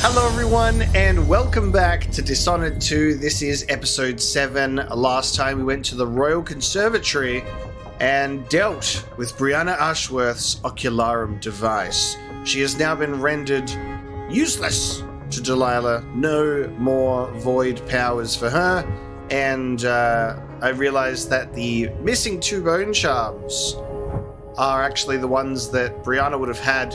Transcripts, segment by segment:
Hello, everyone, and welcome back to Dishonored 2. This is episode 7. Last time we went to the Royal Conservatory and dealt with Brianna Ashworth's Oraculum device. She has now been rendered useless to Delilah. No more void powers for her. And uh, I realized that the missing two bone charms are actually the ones that Brianna would have had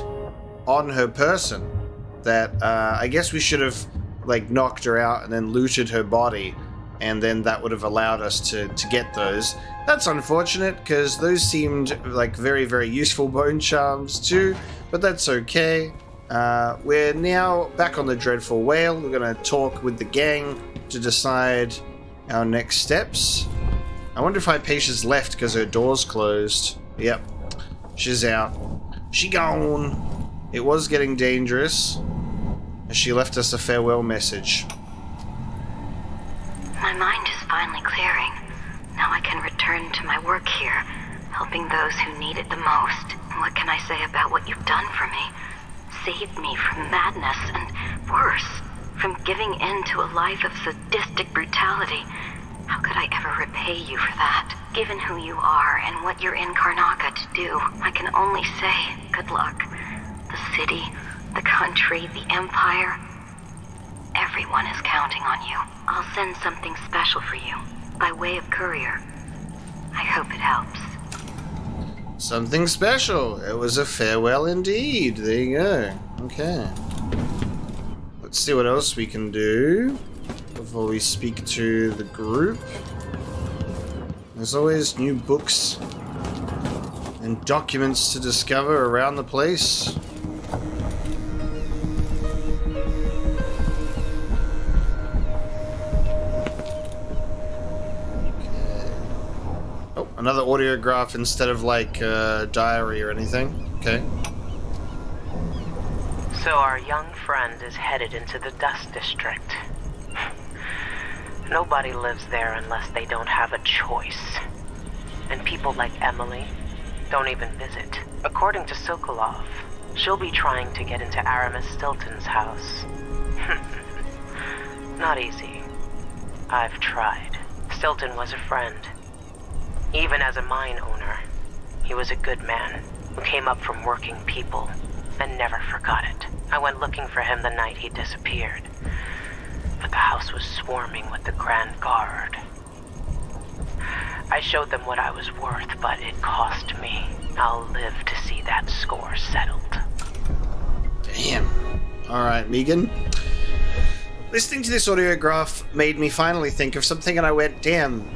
on her person that uh, I guess we should have like knocked her out and then looted her body, and then that would have allowed us to to get those. That's unfortunate because those seemed like very very useful bone charms too, but that's okay. Uh, we're now back on the Dreadful Whale. We're gonna talk with the gang to decide our next steps. I wonder if Hypatia's left because her door's closed. Yep, she's out. She gone. It was getting dangerous. And she left us a farewell message. My mind is finally clearing. Now I can return to my work here, helping those who need it the most. What can I say about what you've done for me? Saved me from madness and worse, from giving in to a life of sadistic brutality. How could I ever repay you for that? Given who you are and what you're in Karnaca to do, I can only say good luck. The city, the country, the empire. Everyone is counting on you. I'll send something special for you, by way of courier. I hope it helps. Something special. It was a farewell indeed. There you go. Okay. Let's see what else we can do before we speak to the group. There's always new books and documents to discover around the place. Oh, another audiograph instead of like a diary or anything. Okay. So our young friend is headed into the Dust District. Nobody lives there unless they don't have a choice. And people like Emily don't even visit. According to Sokolov, she'll be trying to get into Aramis Stilton's house. Not easy. I've tried. Stilton was a friend. Even as a mine owner, he was a good man who came up from working people and never forgot it. I went looking for him the night he disappeared, but the house was swarming with the Grand Guard. I showed them what I was worth, but it cost me. I'll live to see that score settled. Damn. Alright, Megan. Listening to this audiograph made me finally think of something, and I went, damn,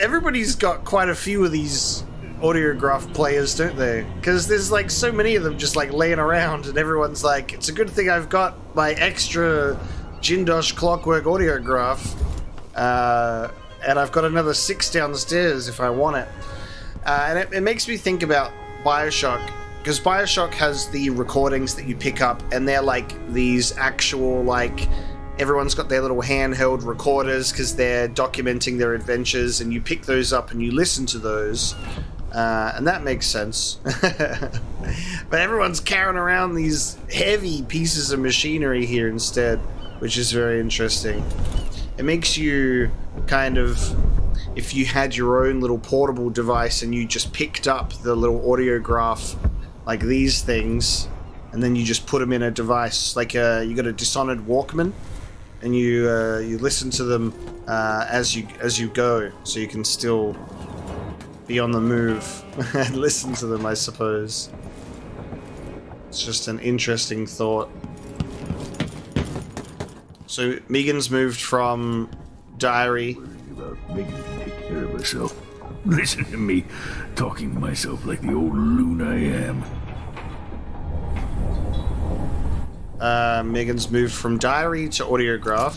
everybody's got quite a few of these audiograph players, don't they? Because there's like so many of them just like laying around, and everyone's like, it's a good thing I've got my extra Jindosh clockwork audiograph, uh, and I've got another six downstairs if I want it. Uh, and it, it makes me think about Bioshock because Bioshock has the recordings that you pick up, and they're like these actual like everyone's got their little handheld recorders because they're documenting their adventures, and you pick those up and you listen to those, uh, and that makes sense. but everyone's carrying around these heavy pieces of machinery here instead, which is very interesting. It makes you kind of if you had your own little portable device and you just picked up the little audiograph like these things and then you just put them in a device like uh, you got a dishonored walkman and you uh, you listen to them uh, as you as you go so you can still be on the move and listen to them I suppose. It's just an interesting thought. So Megan's moved from diary care of myself. Listen to me talking to myself like the old loon I am. Uh, Megan's moved from diary to audiograph.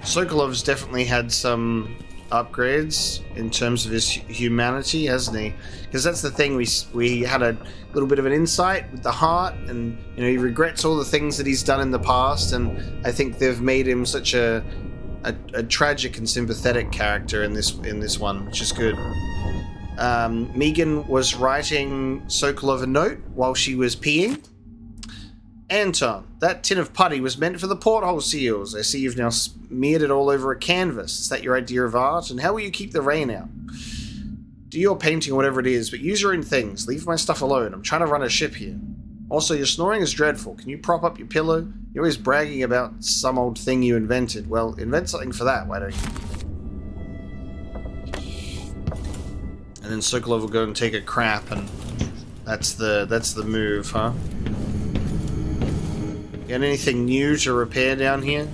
Sokolov's definitely had some upgrades in terms of his humanity, hasn't he? Because that's the thing we we had a little bit of an insight with the heart, and you know he regrets all the things that he's done in the past, and I think they've made him such a a, a tragic and sympathetic character in this in this one, which is good. Um, Megan was writing Sokolov a note while she was peeing. Anton, that tin of putty was meant for the porthole seals. I see you've now smeared it all over a canvas. Is that your idea of art? And how will you keep the rain out? Do your painting whatever it is, but use your own things. Leave my stuff alone. I'm trying to run a ship here. Also, your snoring is dreadful. Can you prop up your pillow? You're always bragging about some old thing you invented. Well, invent something for that, why don't you? And then Sokolov will go and take a crap, and that's the that's the move, huh? Got anything new to repair down here?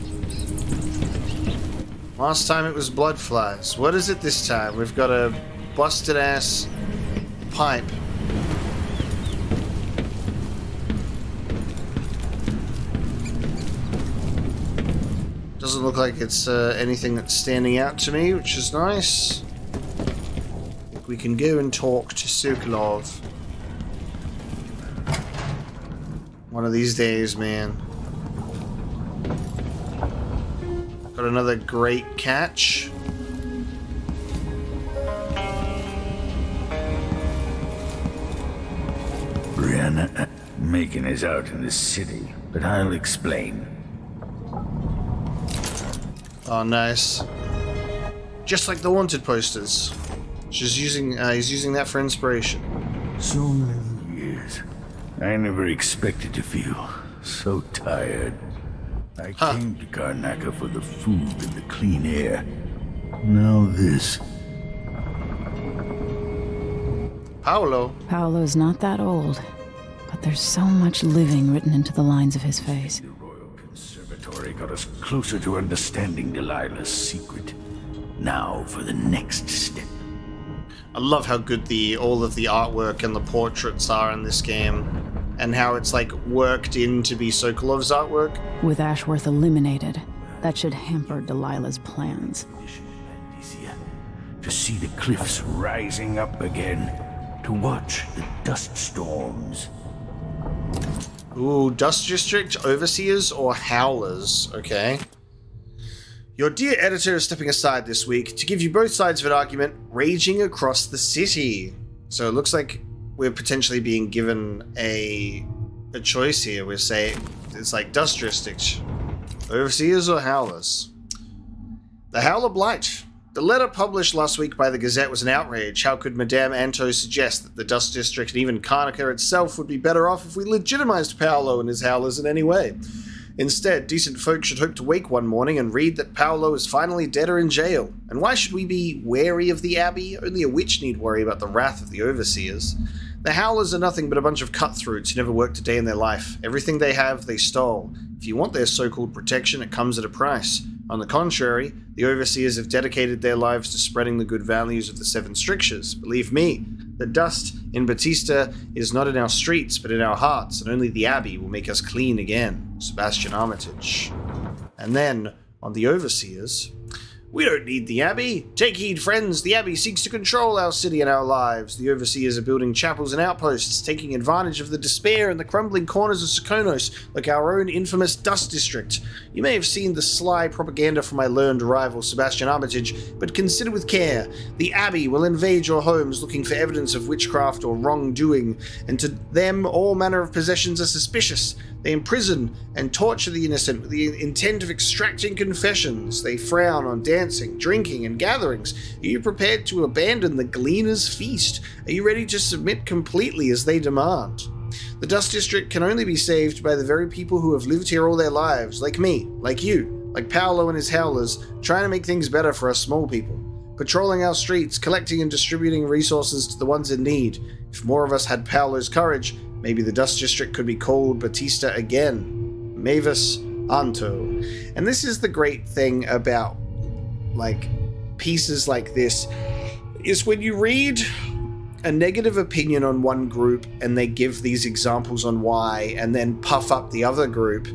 Last time it was blood flies. What is it this time? We've got a busted ass pipe. Doesn't look like it's uh, anything that's standing out to me, which is nice. we can go and talk to Sokolov. One of these days, man. Got another great catch. Brianna, Megan is out in the city, but I'll explain. Oh, nice. Just like the wanted posters. She's using, uh, he's using that for inspiration. So many years. I never expected to feel so tired. I Huh. came to Karnaca for the food and the clean air. Now this. Paolo. Paolo's not that old, but there's so much living written into the lines of his face. The got us closer to understanding Delilah's secret. Now for the next step. I love how good the all of the artwork and the portraits are in this game, and how it's like worked in to be Sokolov's artwork. With Ashworth eliminated, that should hamper Delilah's plans. To see the cliffs rising up again, to watch the dust storms. Ooh, Dust District, Overseers, or Howlers, okay. Your dear editor is stepping aside this week to give you both sides of an argument raging across the city. So it looks like we're potentially being given a a choice here. We're saying it's like Dust District, Overseers, or Howlers. The Howler Blight. The letter published last week by the Gazette was an outrage. How could Madame Anto suggest that the Dust District and even Karnaca itself would be better off if we legitimized Paolo and his Howlers in any way? Instead, decent folk should hope to wake one morning and read that Paolo is finally dead or in jail. And why should we be wary of the Abbey? Only a witch need worry about the wrath of the Overseers. The Howlers are nothing but a bunch of cutthroats who never worked a day in their life. Everything they have, they stole. If you want their so called protection, it comes at a price. On the contrary, the Overseers have dedicated their lives to spreading the good values of the Seven Strictures. Believe me, the dust in Batista is not in our streets, but in our hearts, and only the Abbey will make us clean again. Sebastian Armitage. And then, on the Overseers, we don't need the Abbey. Take heed, friends. The Abbey seeks to control our city and our lives. The overseers are building chapels and outposts, taking advantage of the despair and the crumbling corners of Serkonos, like our own infamous Dust District. You may have seen the sly propaganda from my learned rival, Sebastian Armitage, but consider with care. The Abbey will invade your homes looking for evidence of witchcraft or wrongdoing, and to them all manner of possessions are suspicious. They imprison and torture the innocent with the intent of extracting confessions. They frown on dancing, drinking, and gatherings. Are you prepared to abandon the gleaner's feast? Are you ready to submit completely as they demand? The Dust District can only be saved by the very people who have lived here all their lives, like me, like you, like Paolo and his howlers, trying to make things better for us small people. Patrolling our streets, collecting and distributing resources to the ones in need. If more of us had Paolo's courage, maybe the Dust District could be called Batista again. Mavis Anto. And this is the great thing about like pieces like this is when you read a negative opinion on one group and they give these examples on why and then puff up the other group,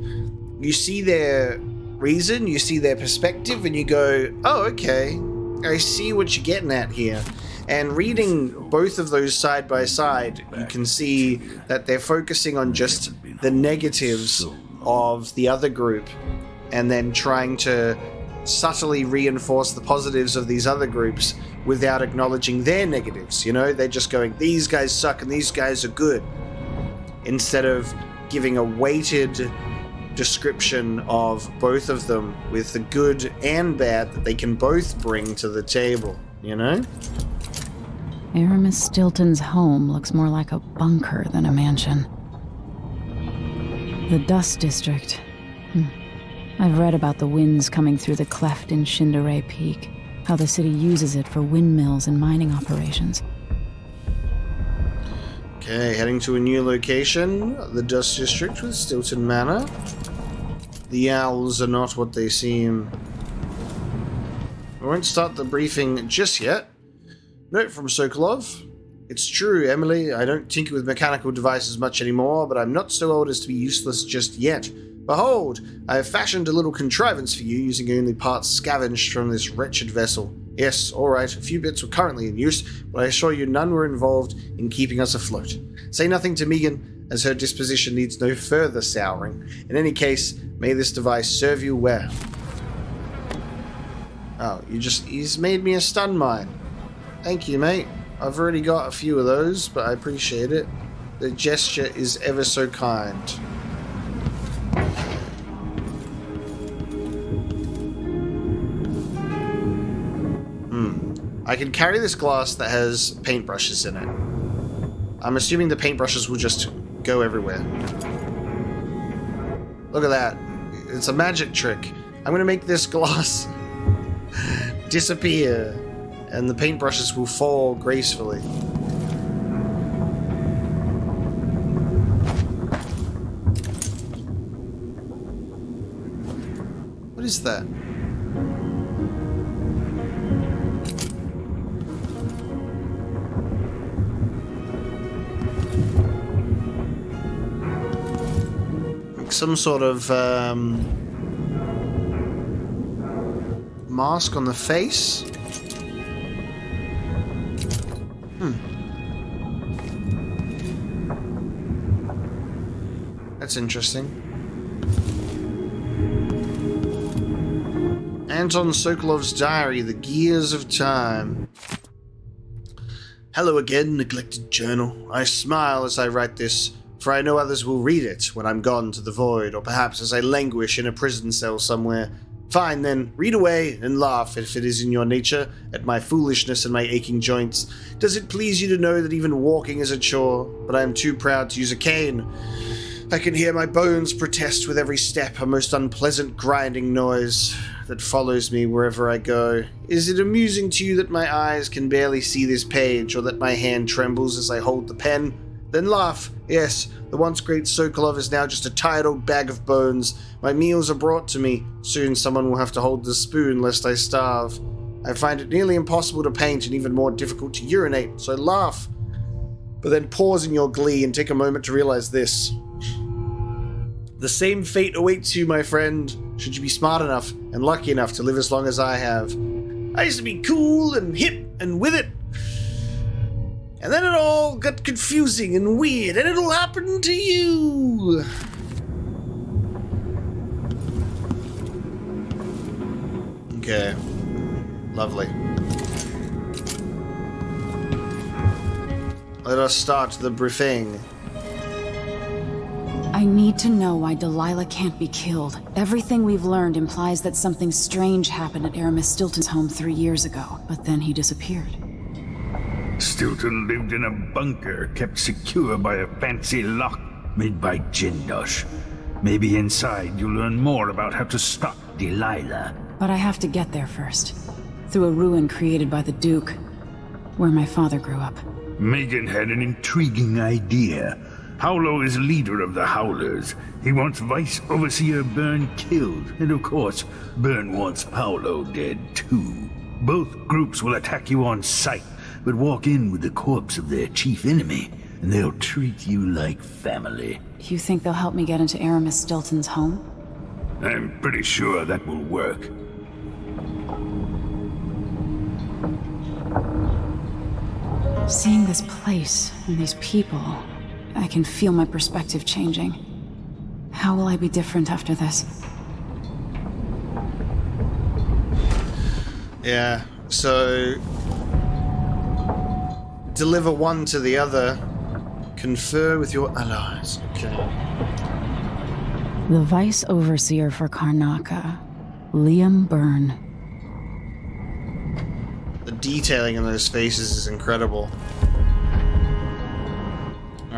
you see their reason, you see their perspective, and you go, oh, okay, I see what you're getting at here. And reading both of those side by side, you can see that they're focusing on just the negatives of the other group and then trying to subtly reinforce the positives of these other groups without acknowledging their negatives. You know, they're just going, these guys suck and these guys are good. Instead of giving a weighted description of both of them with the good and bad that they can both bring to the table, you know? Aramis Stilton's home looks more like a bunker than a mansion. The Dust District. Hmm. I've read about the winds coming through the cleft in Shindaerey Peak, how the city uses it for windmills and mining operations. Okay, heading to a new location, the Dust District with Stilton Manor. The owls are not what they seem. I won't start the briefing just yet. Note from Sokolov. It's true, Emily, I don't tinker with mechanical devices much anymore, but I'm not so old as to be useless just yet. Behold, I have fashioned a little contrivance for you using only parts scavenged from this wretched vessel. Yes, alright, a few bits were currently in use, but I assure you none were involved in keeping us afloat. Say nothing to Megan, as her disposition needs no further souring. In any case, may this device serve you well. Oh, you just, he's made me a stun mine. Thank you, mate. I've already got a few of those, but I appreciate it. The gesture is ever so kind. Hmm. I can carry this glass that has paintbrushes in it. I'm assuming the paintbrushes will just go everywhere. Look at that. It's a magic trick. I'm gonna make this glass disappear and the paintbrushes will fall gracefully. What is that? Like some sort of um, mask on the face? That's interesting. Anton Sokolov's diary, The Gears of Time. Hello again, neglected journal. I smile as I write this, for I know others will read it when I'm gone to the void, or perhaps as I languish in a prison cell somewhere. Fine then, read away and laugh if it is in your nature at my foolishness and my aching joints. Does it please you to know that even walking is a chore, but I am too proud to use a cane? I can hear my bones protest with every step, a most unpleasant grinding noise that follows me wherever I go. Is it amusing to you that my eyes can barely see this page, or that my hand trembles as I hold the pen? Then laugh. Yes, the once great Sokolov is now just a tired old bag of bones. My meals are brought to me. Soon someone will have to hold the spoon lest I starve. I find it nearly impossible to paint and even more difficult to urinate, so laugh. But then pause in your glee and take a moment to realize this. The same fate awaits you, my friend, should you be smart enough and lucky enough to live as long as I have. I used to be cool and hip and with it. And then it all got confusing and weird, and it'll happen to you. Okay. Lovely. Let us start the briefing. I need to know why Delilah can't be killed. Everything we've learned implies that something strange happened at Aramis Stilton's home three years ago, but then he disappeared. Stilton lived in a bunker kept secure by a fancy lock made by Jindosh. Maybe inside you'll learn more about how to stop Delilah. But I have to get there first. Through a ruin created by the Duke, where my father grew up. Megan had an intriguing idea. Paolo is leader of the Howlers. He wants Vice Overseer Byrne killed, and of course, Byrne wants Paolo dead too. Both groups will attack you on sight, but walk in with the corpse of their chief enemy, and they'll treat you like family. You think they'll help me get into Aramis Stilton's home? I'm pretty sure that will work. Seeing this place and these people, I can feel my perspective changing. How will I be different after this? Yeah, so deliver one to the other. Confer with your allies. Okay. The Vice Overseer for Karnaca, Liam Byrne. The detailing in those faces is incredible.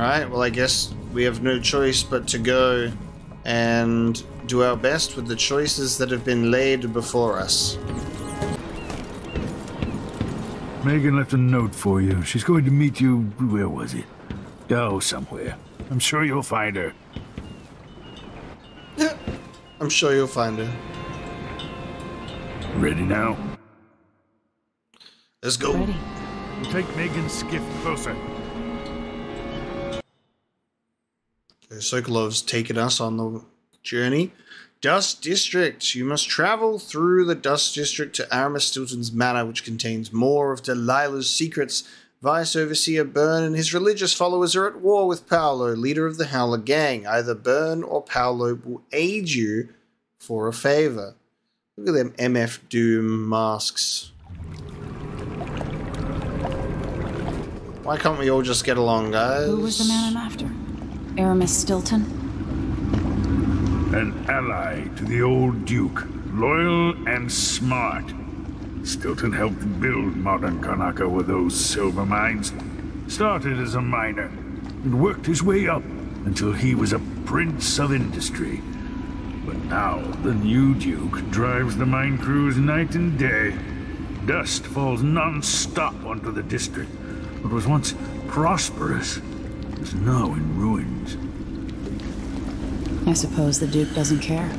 Alright, well, I guess we have no choice but to go and do our best with the choices that have been laid before us. Megan left a note for you. She's going to meet you. Where was it? Oh, somewhere. I'm sure you'll find her. I'm sure you'll find her. Ready now? Let's go. Ready. We'll take Megan's skiff closer. Sokolov's taken us on the journey. Dust District. You must travel through the Dust District to Aramis Stilton's manor, which contains more of Delilah's secrets. Vice Overseer Byrne and his religious followers are at war with Paolo, leader of the Howler Gang. Either Byrne or Paolo will aid you for a favor. Look at them MF Doom masks. Why can't we all just get along, guys? Who was the man I'm after? Aramis Stilton? An ally to the old Duke, loyal and smart. Stilton helped build modern Karnaca with those silver mines. Started as a miner and worked his way up until he was a prince of industry. But now the new Duke drives the mine crews night and day. Dust falls non-stop onto the district. What was once prosperous is now in ruins. I suppose the Duke doesn't care.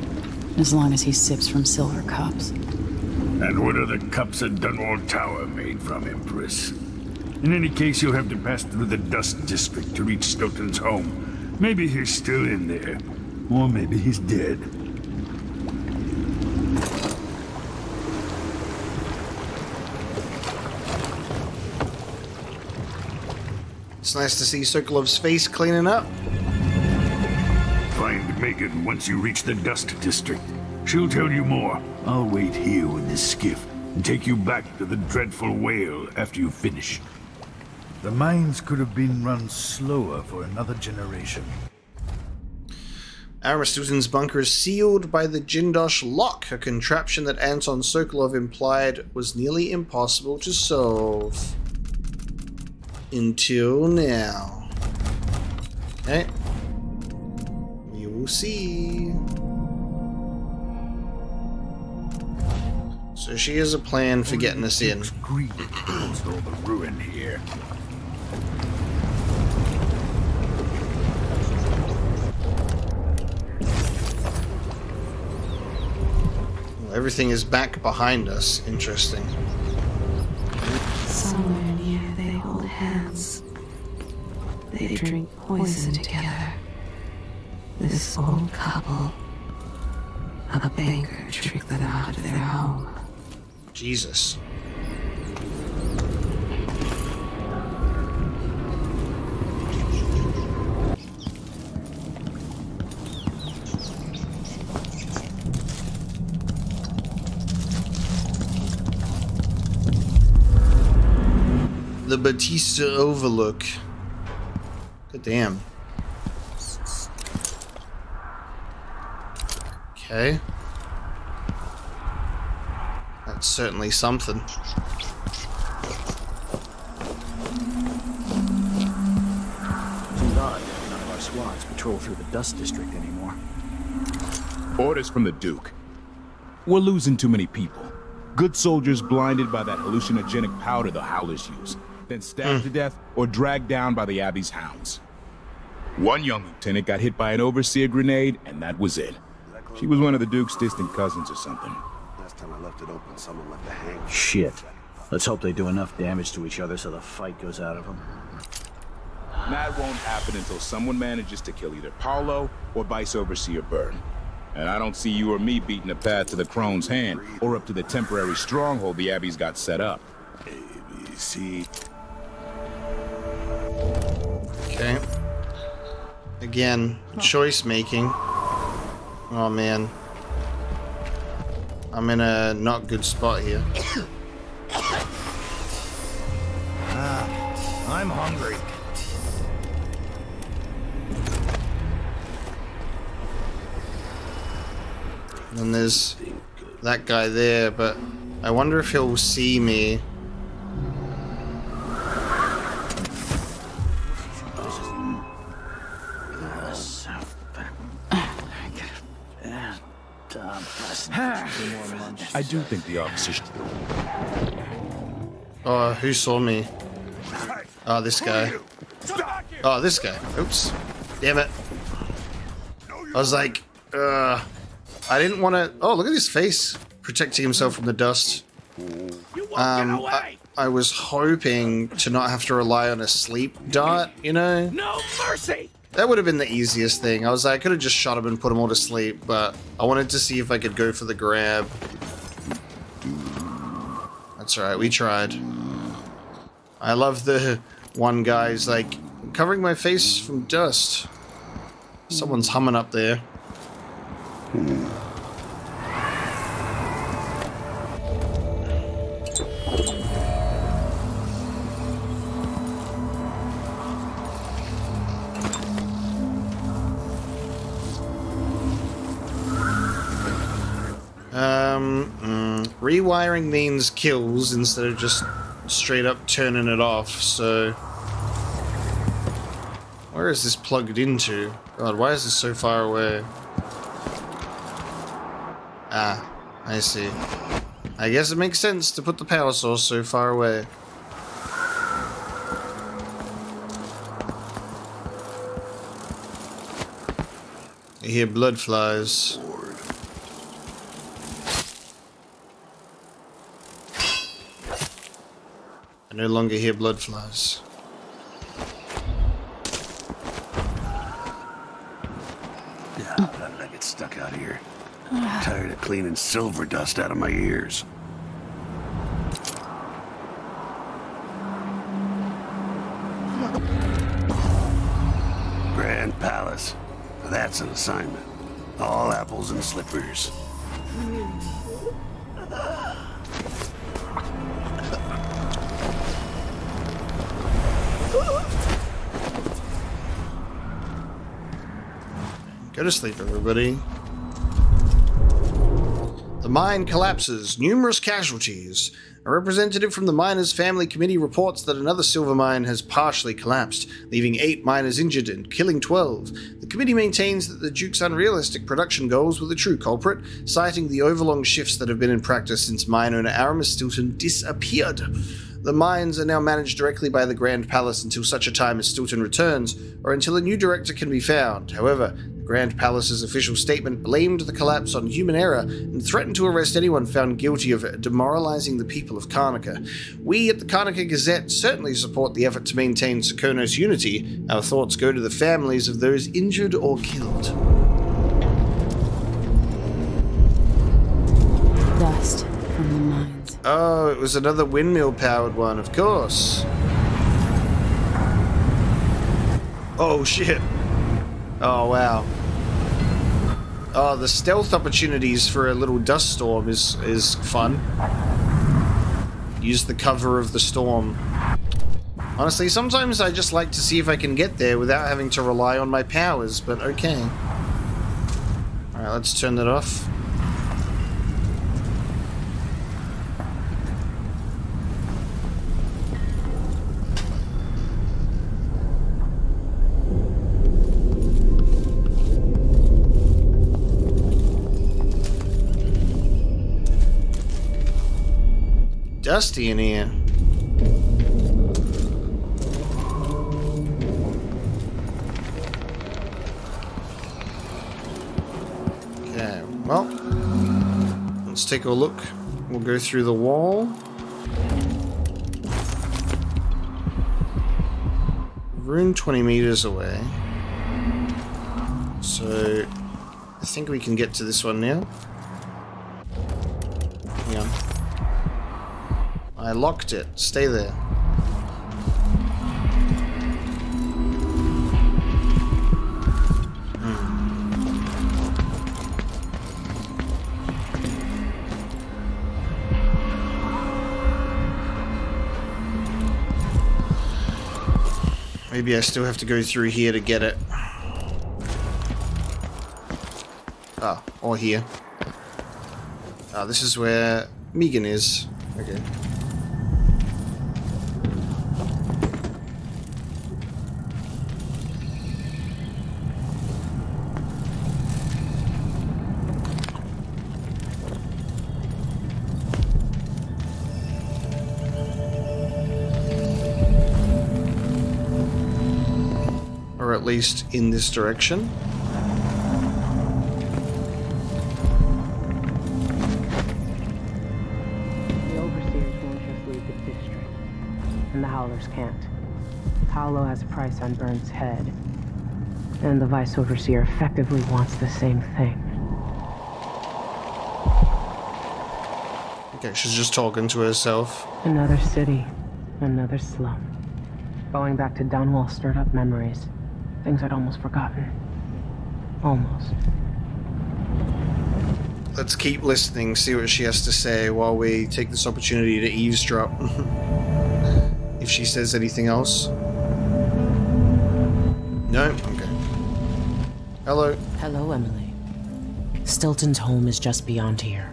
As long as he sips from silver cups. And what are the cups at Dunwall Tower made from, Empress? In any case, you'll have to pass through the Dust District to reach Stilton's home. Maybe he's still in there. Or maybe he's dead. It's nice to see Sokolov's face cleaning up. Find Megan once you reach the Dust District. She'll tell you more. I'll wait here with this skiff and take you back to the dreadful whale after you finish. The mines could have been run slower for another generation. Aramis Stilton's bunker is sealed by the Jindosh lock, a contraption that Anton Sokolov implied was nearly impossible to solve. Until now. Okay. We will see. So she has a plan for getting us in. Greed caused all the ruin here. Everything is back behind us. Interesting. Somewhere They drink poison together. This old couple. A banker tricked them out of their home. Jesus. The Batista Overlook. Good damn. Okay. That's certainly something. Seems odd that none of our squads patrol through the Dust District anymore. Orders from the Duke. We're losing too many people. Good soldiers blinded by that hallucinogenic powder the Howlers use, then stabbed hmm. to death or dragged down by the Abbey's hounds. One young lieutenant got hit by an overseer grenade, and that was it. She was one of the Duke's distant cousins or something. Last time I left it open, someone left a hang. Shit. Let's hope they do enough damage to each other so the fight goes out of them. That won't happen until someone manages to kill either Paolo or Vice Overseer Byrne. And I don't see you or me beating a path to the Crone's hand or up to the temporary stronghold the Abbey's got set up. ABC. Again, choice making. Oh man. I'm in a not good spot here. I ah, I'm hungry. And there's that guy there, but I wonder if he'll see me. Do think the officer should... Oh, who saw me? Oh, this guy. Oh, this guy. Oops. Damn it. I was like, uh, I didn't want to. Oh, look at his face, protecting himself from the dust. Um, I, I was hoping to not have to rely on a sleep dart, you know? No mercy! That would have been the easiest thing. I was like, I could have just shot him and put him all to sleep, but I wanted to see if I could go for the grab. That's alright, we tried. I love the one guy's like, covering my face from dust. Someone's humming up there. Hmm. Rewiring means kills instead of just straight up turning it off, so... Where is this plugged into? God, why is this so far away? Ah, I see. I guess it makes sense to put the power source so far away. I hear blood flies. I no longer hear blood flies. Yeah, how did I get stuck out here? tired of cleaning silver dust out of my ears. Grand Palace. That's an assignment. All apples and slippers. Go to sleep, everybody. The mine collapses, numerous casualties. A representative from the Miners Family Committee reports that another silver mine has partially collapsed, leaving eight miners injured and killing 12. The committee maintains that the Duke's unrealistic production goals were the true culprit, citing the overlong shifts that have been in practice since mine owner Aramis Stilton disappeared. The mines are now managed directly by the Grand Palace until such a time as Stilton returns, or until a new director can be found. However, Grand Palace's official statement blamed the collapse on human error and threatened to arrest anyone found guilty of demoralizing the people of Karnaca. We at the Karnaca Gazette certainly support the effort to maintain Sokonos unity. Our thoughts go to the families of those injured or killed. Dust from the mines. Oh, it was another windmill powered one, of course. Oh shit. Oh wow. Oh, the stealth opportunities for a little dust storm is is fun. Use the cover of the storm. Honestly, sometimes I just like to see if I can get there without having to rely on my powers, but okay. Alright, let's turn that off. Dusty in here. Okay, well, let's take a look. We'll go through the wall. Rune 20 meters away. So, I think we can get to this one now. I locked it. Stay there. Maybe I still have to go through here to get it. Ah, or here. Ah, this is where Megan is. Okay. Least in this direction. The overseers won't just leave the district, and the Howlers can't. Paolo has a price on Byrne's head, and the Vice Overseer effectively wants the same thing. Okay, she's just talking to herself. Another city, another slum. Going back to Dunwall stirred up memories. Things I'd almost forgotten. Almost. Let's keep listening, see what she has to say while we take this opportunity to eavesdrop. if she says anything else. No? Okay. Hello. Hello, Emily. Stilton's home is just beyond here.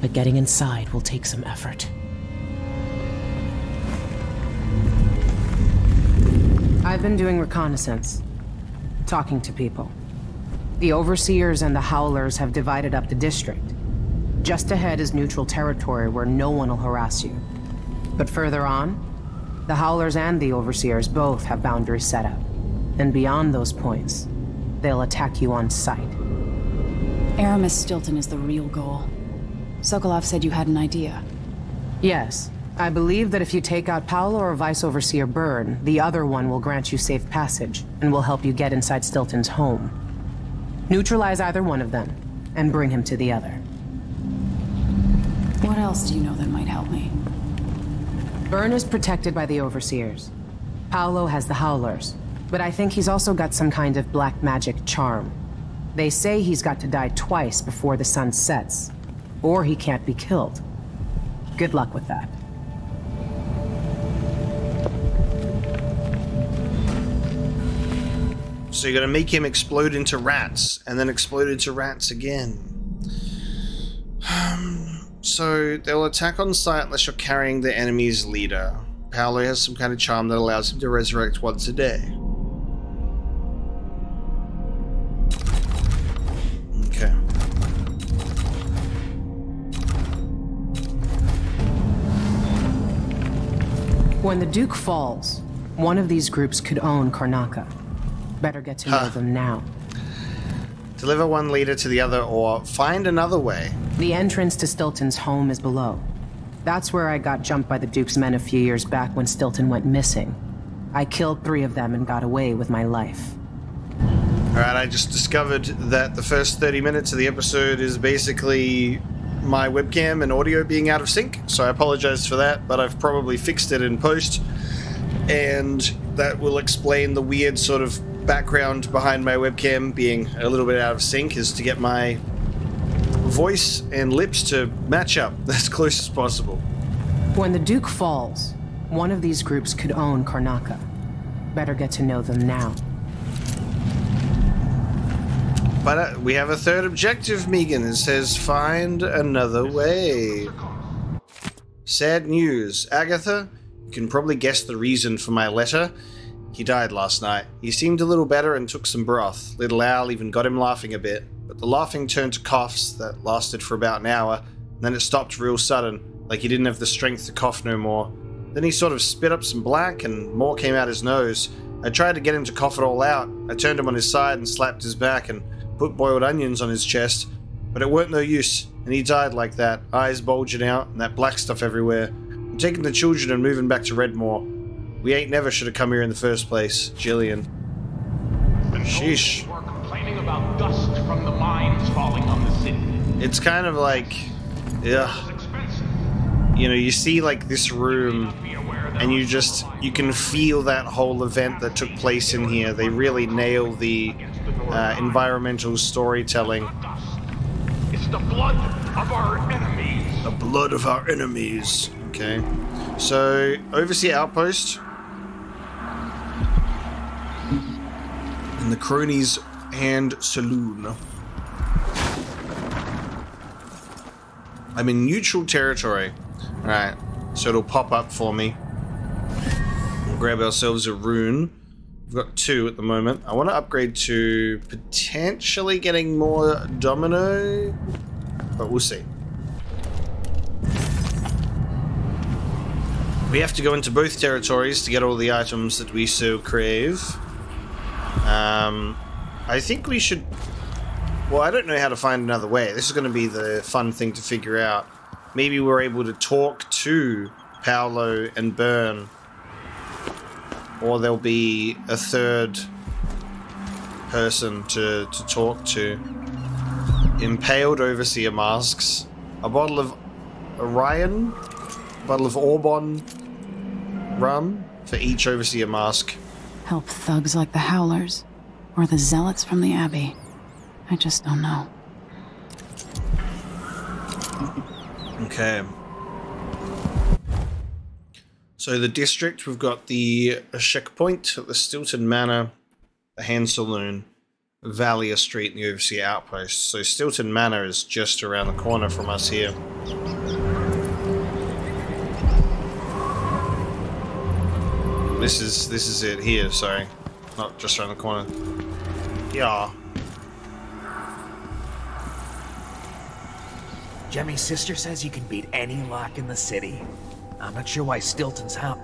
But getting inside will take some effort. I've been doing reconnaissance, talking to people. The Overseers and the Howlers have divided up the district. Just ahead is neutral territory where no one will harass you. But further on, the Howlers and the Overseers both have boundaries set up. And beyond those points, they'll attack you on sight. Aramis Stilton is the real goal. Sokolov said you had an idea. Yes. I believe that if you take out Paolo or Vice Overseer Byrne, the other one will grant you safe passage and will help you get inside Stilton's home. Neutralize either one of them, and bring him to the other. What else do you know that might help me? Byrne is protected by the Overseers. Paolo has the Howlers, but I think he's also got some kind of black magic charm. They say he's got to die twice before the sun sets, or he can't be killed. Good luck with that. So you're gonna make him explode into rats, and then explode into rats again. Um, so they'll attack on sight unless you're carrying the enemy's leader. Paolo has some kind of charm that allows him to resurrect once a day. Okay. When the Duke falls, one of these groups could own Karnaca. Better get to know Huh. them now. Deliver one leader to the other, or find another way. The entrance to Stilton's home is below. That's where I got jumped by the Duke's men a few years back when Stilton went missing. I killed three of them and got away with my life. Alright, I just discovered that the first 30 minutes of the episode is basically my webcam and audio being out of sync, so I apologize for that, but I've probably fixed it in post, and that will explain the weird sort of background behind my webcam being a little bit out of sync, is to get my voice and lips to match up as close as possible. When the Duke falls, one of these groups could own Karnaca. Better get to know them now. But uh, we have a third objective, Megan. It says find another way. Sad news. Agatha, you can probably guess the reason for my letter. He died last night. He seemed a little better and took some broth. Little Al even got him laughing a bit, but the laughing turned to coughs that lasted for about an hour, and then it stopped real sudden, like he didn't have the strength to cough no more. Then he sort of spit up some black, and more came out his nose. I tried to get him to cough it all out. I turned him on his side and slapped his back and put boiled onions on his chest, but it weren't no use, and he died like that, eyes bulging out, and that black stuff everywhere. I'm taking the children and moving back to Redmore. We ain't never should have come here in the first place, Jillian. Sheesh. Complaining about dust from the mines falling on the city. It's kind of like, yeah, you know, you see like this room, and you just you can feel that whole event that took place in here. They really nail the uh, environmental storytelling. It's the blood of our enemies. The blood of our enemies. Okay. So, Overseer Outpost. In the Cronies and Saloon. I'm in neutral territory. Right, so it'll pop up for me. We'll grab ourselves a rune. We've got two at the moment. I want to upgrade to potentially getting more domino, but we'll see. We have to go into both territories to get all the items that we so crave. Um, I think we should... Well, I don't know how to find another way. This is going to be the fun thing to figure out. Maybe we're able to talk to Paolo and Byrne. Or there'll be a third person to, to talk to. Impaled Overseer masks. A bottle of Orion. A bottle of Orbon rum for each Overseer mask. Help thugs like the Howlers. Or the Zealots from the Abbey. I just don't know. Okay. So the district, we've got the checkpoint at the Stilton Manor, the Hand Saloon, Valier Street, and the Overseer Outpost. So Stilton Manor is just around the corner from us here. This is this is it here, sorry. Not just around the corner. Yeah. Jemmy's sister says you can beat any lock in the city. I'm not sure why Stilton's how.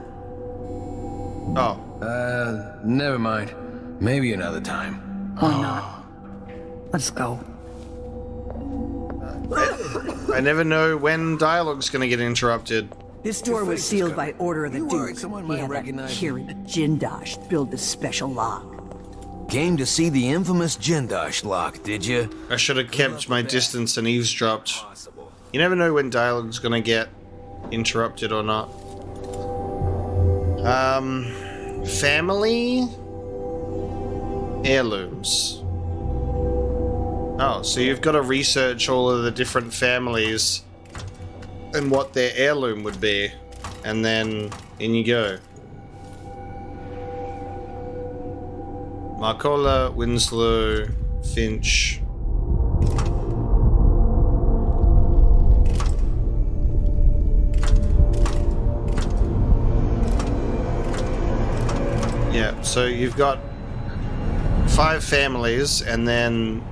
Oh. Uh, never mind. Maybe another time. Why not? Let's go. I never know when dialogue's gonna get interrupted. This door was sealed by order of the Duke. someone he might had recognize that Kirin Jindosh build the special lock. Came to see the infamous Jindosh lock, did you? I should have kept my distance and eavesdropped. You never know when dialogue's gonna get interrupted or not. Um, family heirlooms. Oh, so you've got to research all of the different families and what their heirloom would be, and then in you go. Marcolla, Winslow, Finch. Yeah, so you've got five families and then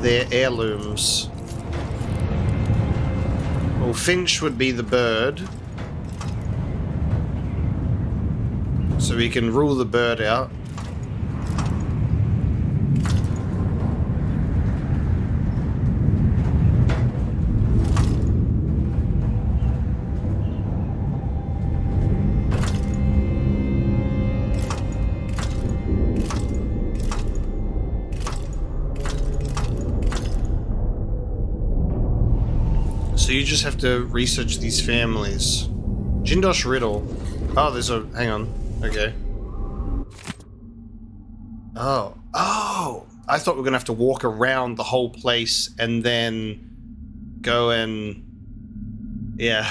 their heirlooms. Well, Finch would be the bird. So we can rule the bird out. Just have to research these families. Jindosh Riddle. Oh, there's a. Hang on. Okay. Oh. Oh! I thought we were gonna have to walk around the whole place and then go and. Yeah.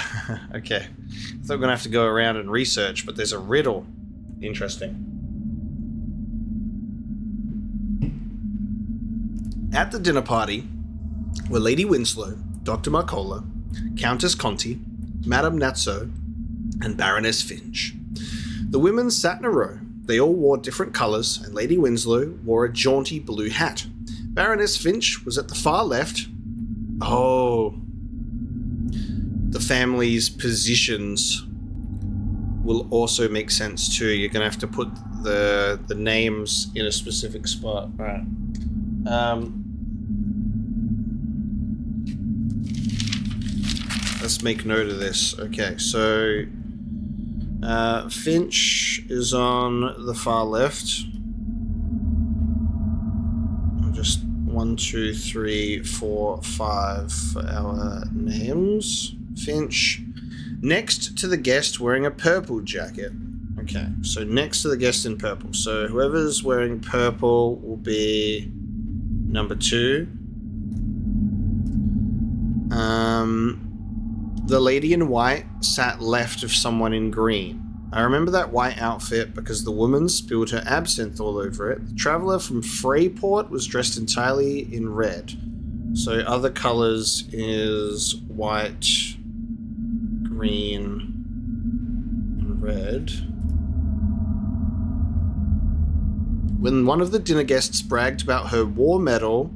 okay. I thought we are gonna have to go around and research, but there's a riddle. Interesting. At the dinner party were Lady Winslow, Dr. Marcolla, Countess Contee, Madame Natsiou, and Baroness Finch. The women sat in a row. They all wore different colours, and Lady Winslow wore a jaunty blue hat. Baroness Finch was at the far left. Oh. The family's positions will also make sense too. You're gonna have to put the the names in a specific spot. Right. Um let's make note of this. Okay, so uh, Finch is on the far left. Just one, two, three, four, five for our names. Finch. Next to the guest wearing a purple jacket. Okay, so next to the guest in purple. So whoever's wearing purple will be number two. Um, the lady in white sat left of someone in green. I remember that white outfit because the woman spilled her absinthe all over it. The traveler from Fraeport was dressed entirely in red. So other colors is white, green, and red. When one of the dinner guests bragged about her war medal,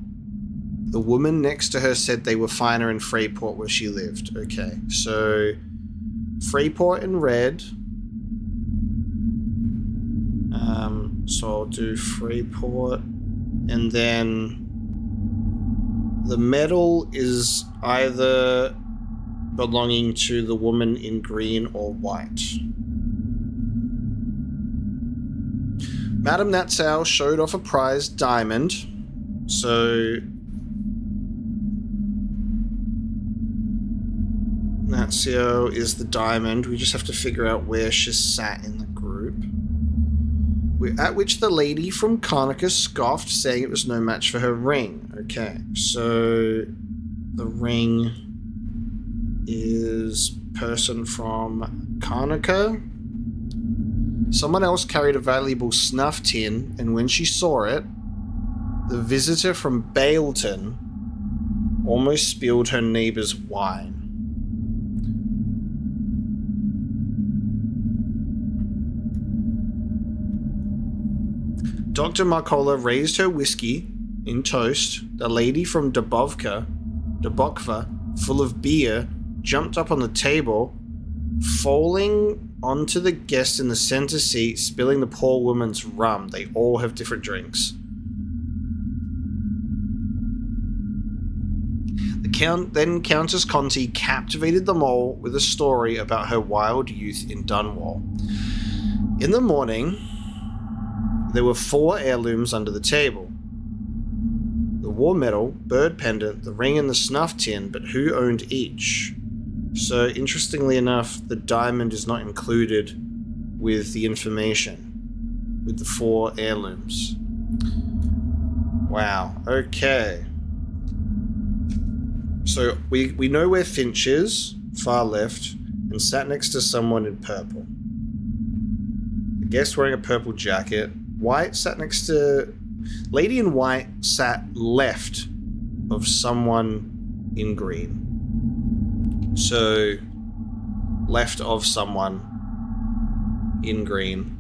the woman next to her said they were finer in Fraeport where she lived. Okay, so Fraeport in red. Um, so I'll do Fraeport And then the medal is either belonging to the woman in green or white. Madame Natsiou showed off a prize diamond. So Natsiou is the diamond. We just have to figure out where she sat in the group. At which the lady from Karnaca scoffed, saying it was no match for her ring. Okay, so the ring is person from Karnaca. Someone else carried a valuable snuff tin, and when she saw it, the visitor from Baleton almost spilled her neighbor's wine. Dr. Marcolla raised her whiskey in toast. The lady from Dubovka, Dabokva, full of beer, jumped up on the table, falling onto the guest in the center seat, spilling the poor woman's rum. They all have different drinks. The count, then Countess Contee captivated them all with a story about her wild youth in Dunwall. In the morning, there were four heirlooms under the table. The war medal, bird pendant, the ring, and the snuff tin, but who owned each? So, interestingly enough, the diamond is not included with the information, with the four heirlooms. Wow, okay. So, we, we know where Finch is, far left, and sat next to someone in purple. The guest wearing a purple jacket, White sat next to. Lady in White sat left of someone in green. So, left of someone in green.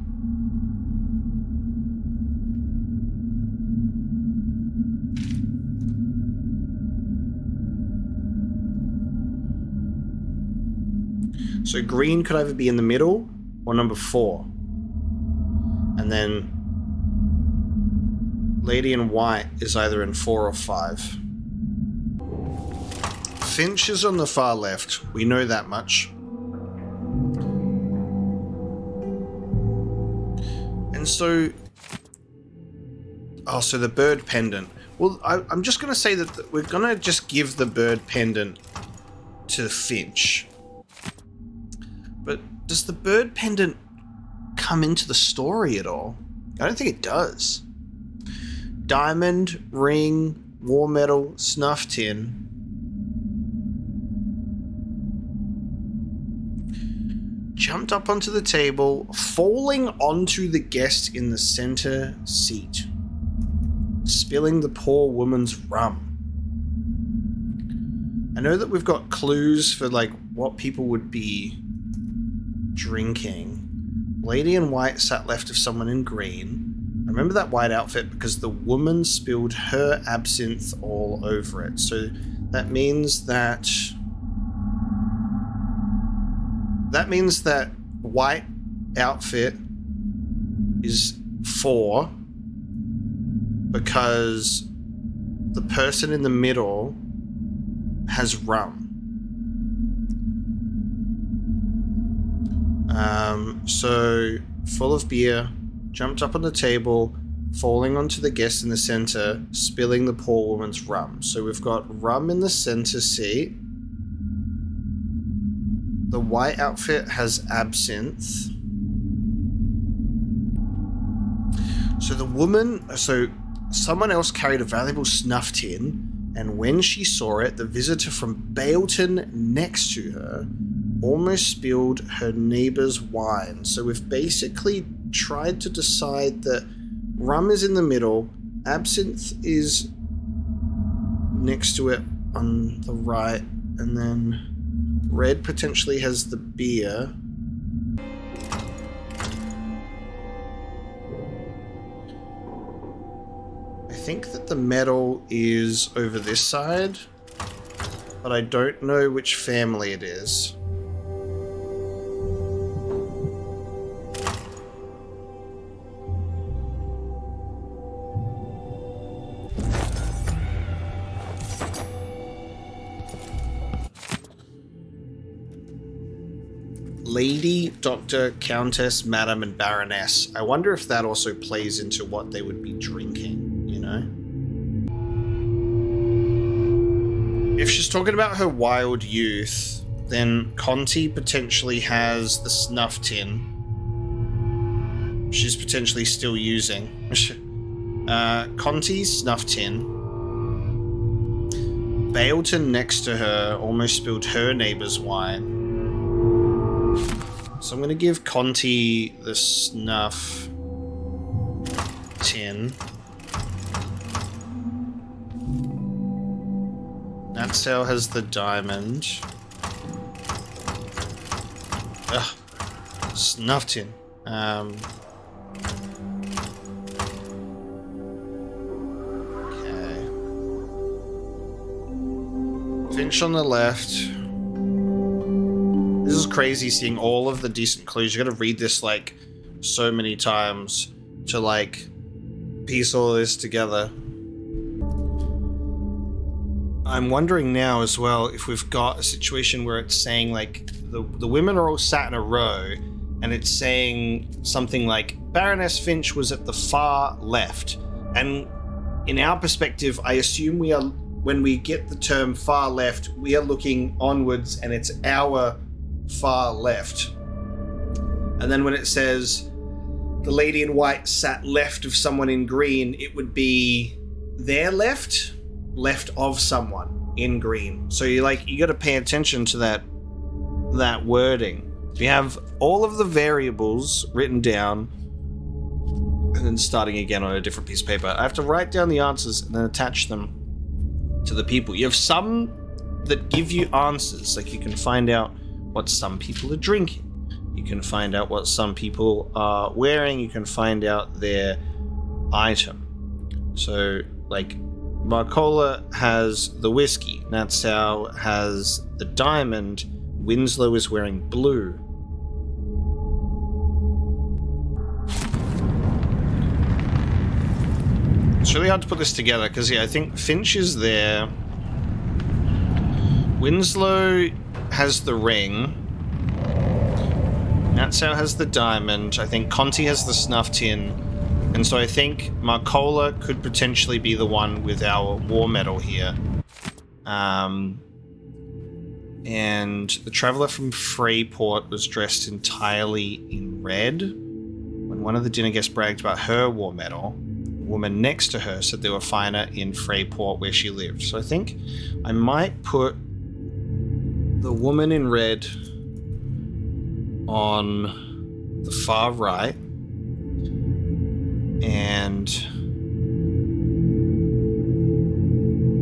So green could either be in the middle or number four. And then Lady in White is either in 4 or 5. Finch is on the far left. We know that much. And so... Oh, so the bird pendant. Well, I, am just going to say that we're going to just give the bird pendant to Finch. But does the bird pendant come into the story at all? I don't think it does diamond, ring, war medal snuff tin. Jumped up onto the table, falling onto the guest in the center seat, spilling the poor woman's rum. I know that we've got clues for like what people would be drinking. Lady in white sat left of someone in green. Remember that white outfit because the woman spilled her absinthe all over it. So that means that... That means that white outfit is four because the person in the middle has rum. Um, so full of beer, jumped up on the table, falling onto the guest in the center, spilling the poor woman's rum. So we've got rum in the center seat. The white outfit has absinthe. So the woman, so someone else carried a valuable snuff tin, and when she saw it, the visitor from Baleton next to her, almost spilled her neighbor's wine. So we've basically tried to decide that rum is in the middle, absinthe is next to it on the right, and then red potentially has the beer. I think that the medal is over this side, but I don't know which family it is. Lady, Doctor, Countess, Madam, and Baroness. I wonder if that also plays into what they would be drinking, you know? If she's talking about her wild youth, then Contee potentially has the snuff tin. She's potentially still using. uh, Contee's snuff tin. Baleton next to her almost spilled her neighbor's wine. So I'm going to give Contee the snuff tin. Natsiou has the diamond. Ugh. Snuff tin. Um, okay. Finch on the left. This is crazy seeing all of the decent clues. You gotta read this like so many times to like piece all this together. I'm wondering now as well if we've got a situation where it's saying like the, the women are all sat in a row and it's saying something like Baroness Finch was at the far left. And in our perspective, I assume we are when we get the term far left, we are looking onwards and it's our far left. And then when it says the lady in white sat left of someone in green, it would be their left, left of someone in green. So you like you got to pay attention to that that wording. You have all of the variables written down and then starting again on a different piece of paper. I have to write down the answers and then attach them to the people. You have some that give you answers, like you can find out what some people are drinking. You can find out what some people are wearing. You can find out their item. So, like, Marcolla has the whiskey. Natsiou has the diamond. Winslow is wearing blue. It's really hard to put this together because, yeah, I think Finch is there. Winslow has the ring. Natsiou has the diamond. I think Contee has the snuff tin. And so I think Marcolla could potentially be the one with our war medal here. Um, and the traveler from Fraeport was dressed entirely in red. When one of the dinner guests bragged about her war medal, the woman next to her said they were finer in Fraeport where she lived. So I think I might put the woman in red on the far right and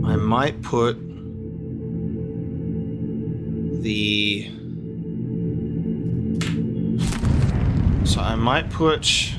I might put the so I might put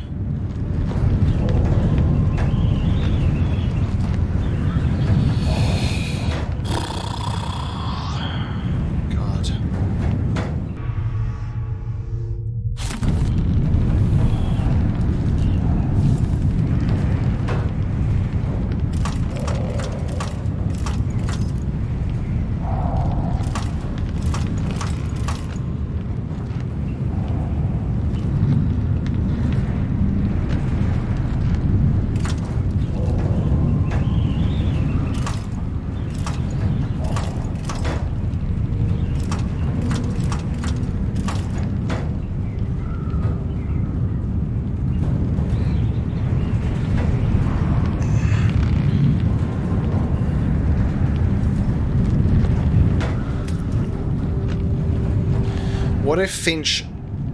Finch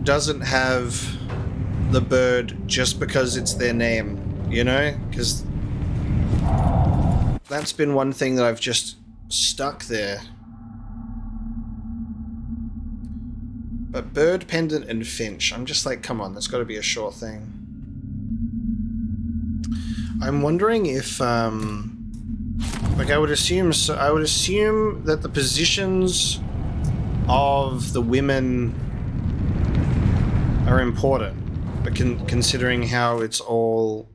doesn't have the bird just because it's their name? You know? Because that's been one thing that I've just stuck there. But bird, pendant, and finch. I'm just like, come on, that's got to be a sure thing. I'm wondering if, um, like, I would assume. So I would assume that the positions of the women are important, but con considering how it's all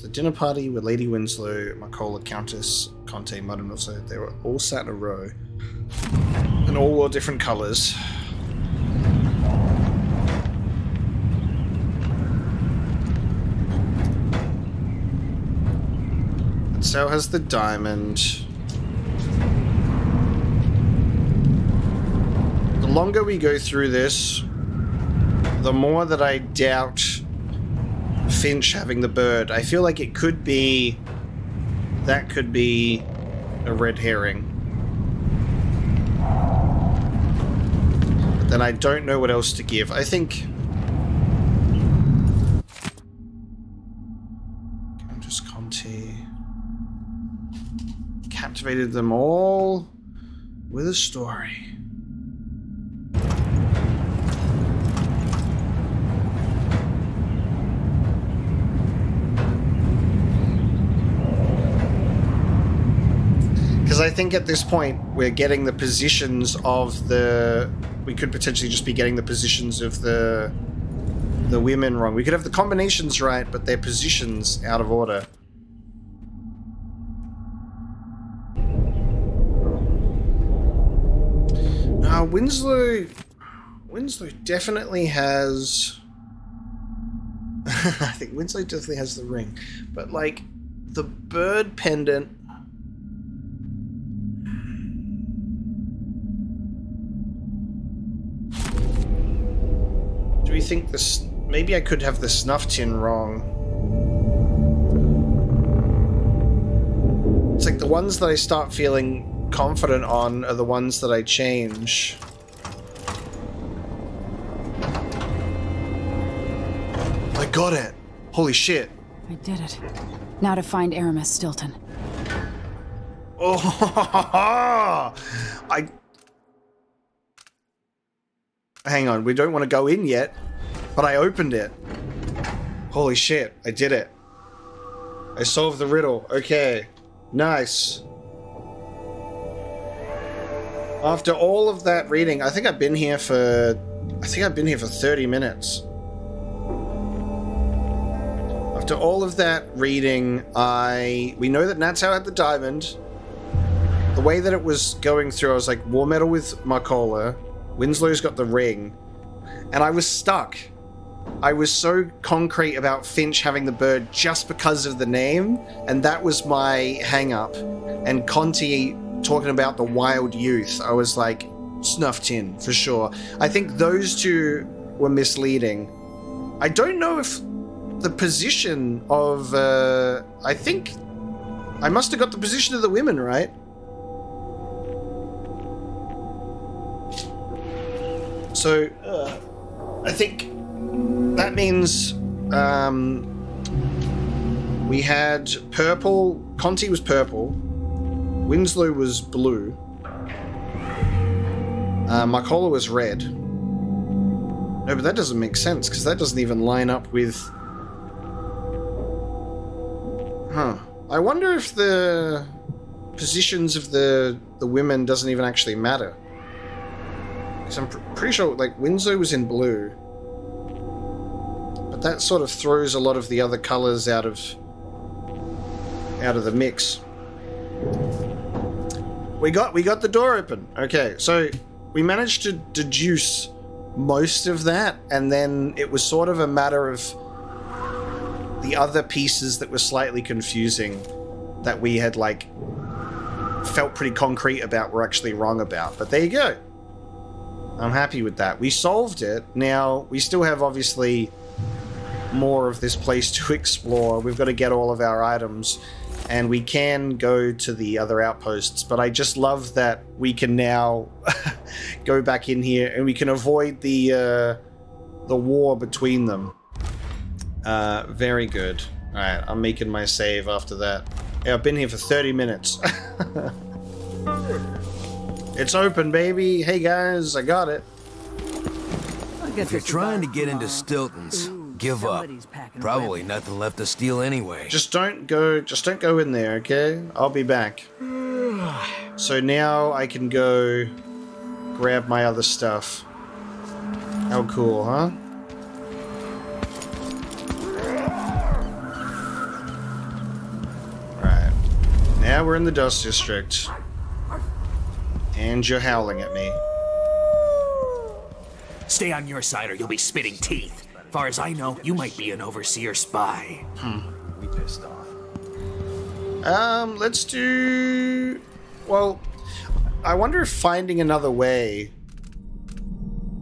the dinner party with Lady Winslow, Marcolla, Countess, Contee, Mudden, also they were all sat in a row, and all wore different colors. And So has the diamond. The longer we go through this, the more that I doubt Finch having the bird. I feel like it could be... That could be a red herring. Then I don't know what else to give. I think... Countess Contee... Captivated them all with a story. I think at this point we're getting the positions of the. We could potentially just be getting the positions of the the women wrong. We could have the combinations right, but their positions out of order. Now Winslow, Winslow definitely has. I think Winslow definitely has the ring, but like the bird pendant We think this... Maybe I could have the snuff tin wrong. It's like the ones that I start feeling confident on are the ones that I change. I got it! Holy shit. I did it. Now to find Aramis Stilton. Oh, I Hang on, we don't want to go in yet, but I opened it. Holy shit, I did it. I solved the riddle. Okay. Nice. After all of that reading, I think I've been here for... I think I've been here for 30 minutes. After all of that reading, I... We know that Natsiou had the diamond. The way that it was going through, I was like, War Medal with Marcolla. Winslow's got the ring. And I was stuck. I was so concrete about Finch having the bird just because of the name, and that was my hang up. And Contee talking about the wild youth, I was like, snuff tin, for sure. I think those two were misleading. I don't know if the position of, uh, I think I must have got the position of the women right. So, uh, I think that means um, we had purple. Contee was purple. Winslow was blue. Uh, Marcolla was red. No, but that doesn't make sense because that doesn't even line up with. Huh. I wonder if the positions of the the women doesn't even actually matter. Because I'm pr pretty sure, like, Winslow was in blue. But that sort of throws a lot of the other colors out of... out of the mix. We got, we got the door open. Okay, so we managed to deduce most of that, and then it was sort of a matter of the other pieces that were slightly confusing that we had, like, felt pretty concrete about were actually wrong about. But there you go. I'm happy with that. We solved it. Now, we still have, obviously, more of this place to explore. We've got to get all of our items. and we can go to the other outposts. But I just love that we can now go back in here and we can avoid the uh, the war between them. Uh, very good. All right, I'm making my save after that. I've been here for 30 minutes. it's open, baby. Hey guys, I got it. If you're trying to get into Stilton's, give up. Probably nothing left to steal anyway. Just don't go. Just don't go in there, okay? I'll be back. So now I can go grab my other stuff. How cool, huh? Right. Now we're in the Dust District. And you're howling at me. Stay on your side or you'll be spitting teeth. Far as I know, you might be an overseer spy. Hmm. We pissed off. Um, let's do. Well, I wonder if finding another way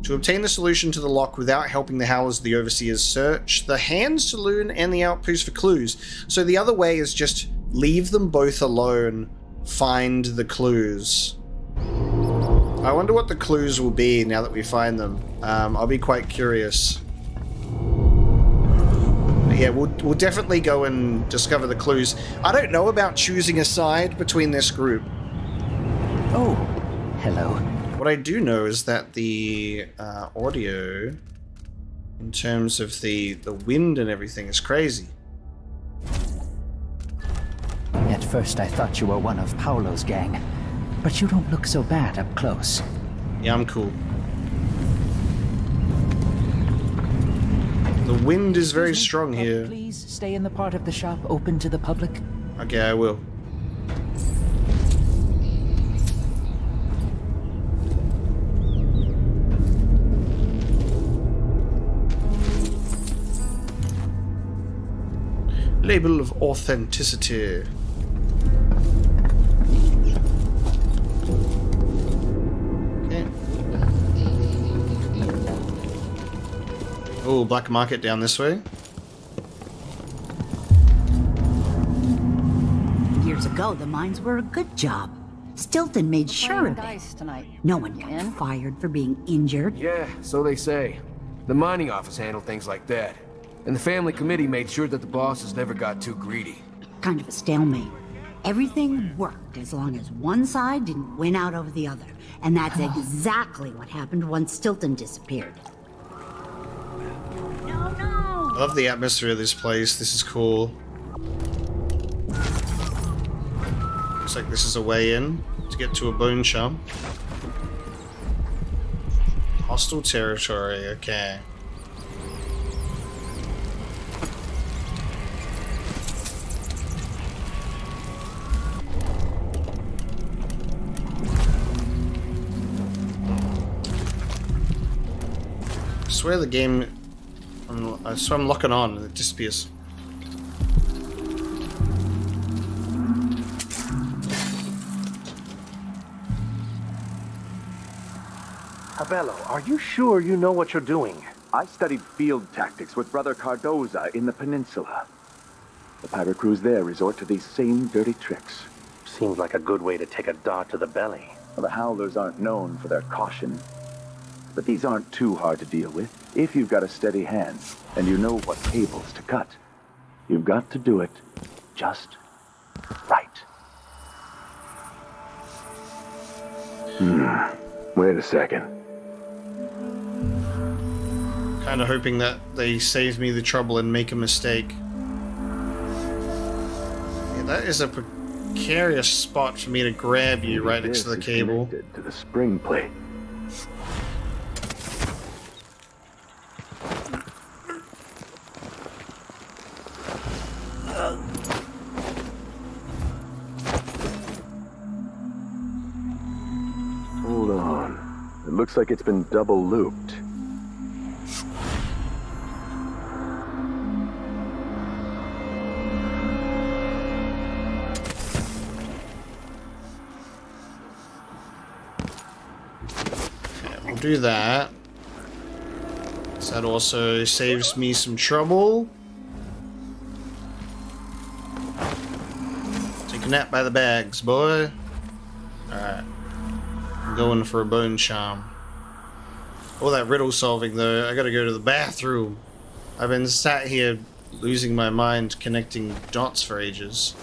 to obtain the solution to the lock without helping the Howlers of the Overseers search the Hand Saloon and the Outpost for clues. So the other way is just leave them both alone, find the clues. I wonder what the clues will be now that we find them. Um, I'll be quite curious. But yeah, we'll, we'll definitely go and discover the clues. I don't know about choosing a side between this group. Oh, hello. What I do know is that the uh, audio, in terms of the, the wind and everything, is crazy. At first I thought you were one of Paolo's gang, but you don't look so bad up close. Yeah, I'm cool. The wind is very strong here. Please stay in the part of the shop open to the public. Okay, I will. Label of authenticity. Oh, black market down this way. Years ago, the mines were a good job. Stilton made sure of it. tonight. No one got fired for being injured. Yeah, so they say. The mining office handled things like that. And the family committee made sure that the bosses never got too greedy. Kind of a stalemate. Everything worked as long as one side didn't win out over the other. And that's exactly what happened once Stilton disappeared. I love the atmosphere of this place. This is cool. Looks like this is a way in to get to a bone charm. Hostile territory, okay. I swear the game I'm, I uh, swear I'm locking on and it disappears. Abello, are you sure you know what you're doing? I studied field tactics with Brother Cardoza in the peninsula. The pirate crews there resort to these same dirty tricks. Seems like a good way to take a dart to the belly. Well, the Howlers aren't known for their caution. But these aren't too hard to deal with. If you've got a steady hand, and you know what cables to cut, you've got to do it just right. Hmm. Wait a second. Kind of hoping that they save me the trouble and make a mistake. Yeah, that is a precarious spot for me to grab you right next to the cable. To the spring plate. Looks like it's been double looped. We'll do that. That also saves me some trouble. Take a nap by the bags, boy. Alright. I'm going for a bone charm. All that riddle solving though, I gotta go to the bathroom. I've been sat here losing my mind connecting dots for ages.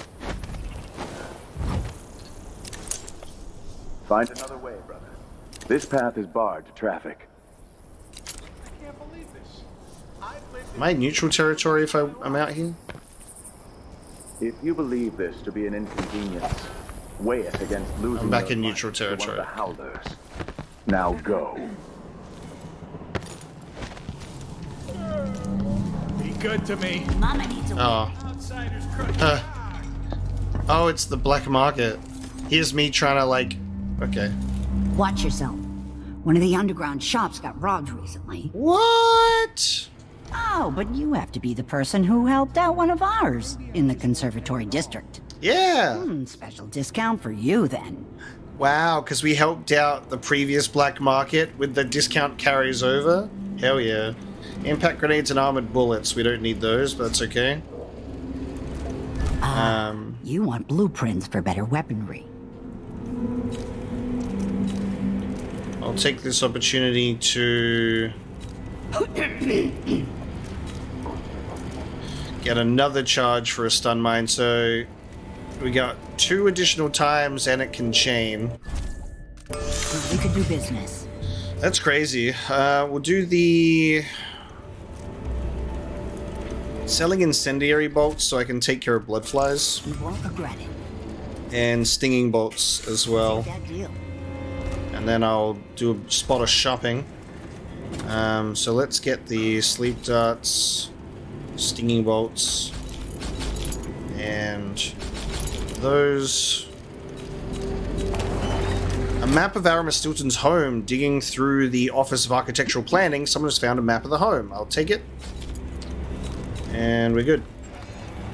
Find another way, brother. This path is barred to traffic. I can't believe this. Am I neutral territory if I, I'm out here? If you believe this to be an inconvenience, weigh it against losing I'm back in neutral to one of territory. the Howlers. Now go. Good to me. Mama needs a Oh. Huh. Oh, it's the black market. Here's me trying to like. Okay. Watch yourself. One of the underground shops got robbed recently. What? Oh, but you have to be the person who helped out one of ours in the conservatory district. Yeah. Hmm, special discount for you then. Wow, because we helped out the previous black market with the discount carries over. Hell yeah. Impact grenades and armored bullets. We don't need those, but that's okay. Um, You want blueprints for better weaponry. I'll take this opportunity to get another charge for a stun mine. So we got two additional times and it can chain. We could do business. That's crazy. Uh, we'll do the selling incendiary bolts so I can take care of blood flies You won't regret it. and stinging bolts as well. And then I'll do a spot of shopping. Um, so let's get the sleep darts, stinging bolts, and those. A map of Aramis Stilton's home. Digging through the Office of Architectural Planning, someone has found a map of the home. I'll take it. And we're good.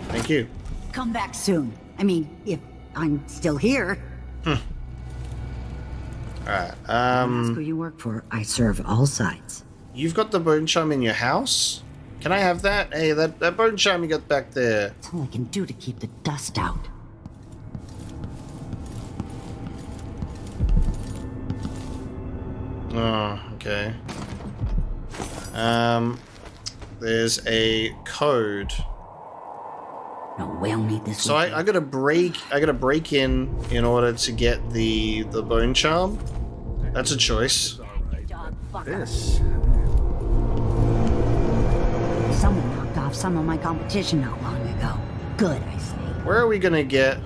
Thank you. Come back soon. I mean, if I'm still here. Alright, Ask um... who you work for. I serve all sides. You've got the bone chime in your house? Can I have that? Hey, that, that bone chime you got back there. That's all I can do to keep the dust out. Oh, okay. Um, there's a code. No whale need this. So I, I gotta break. I gotta break in in order to get the the bone charm. That's a choice. This. Someone knocked off some of my competition not long ago. Good, I say. Where are we gonna get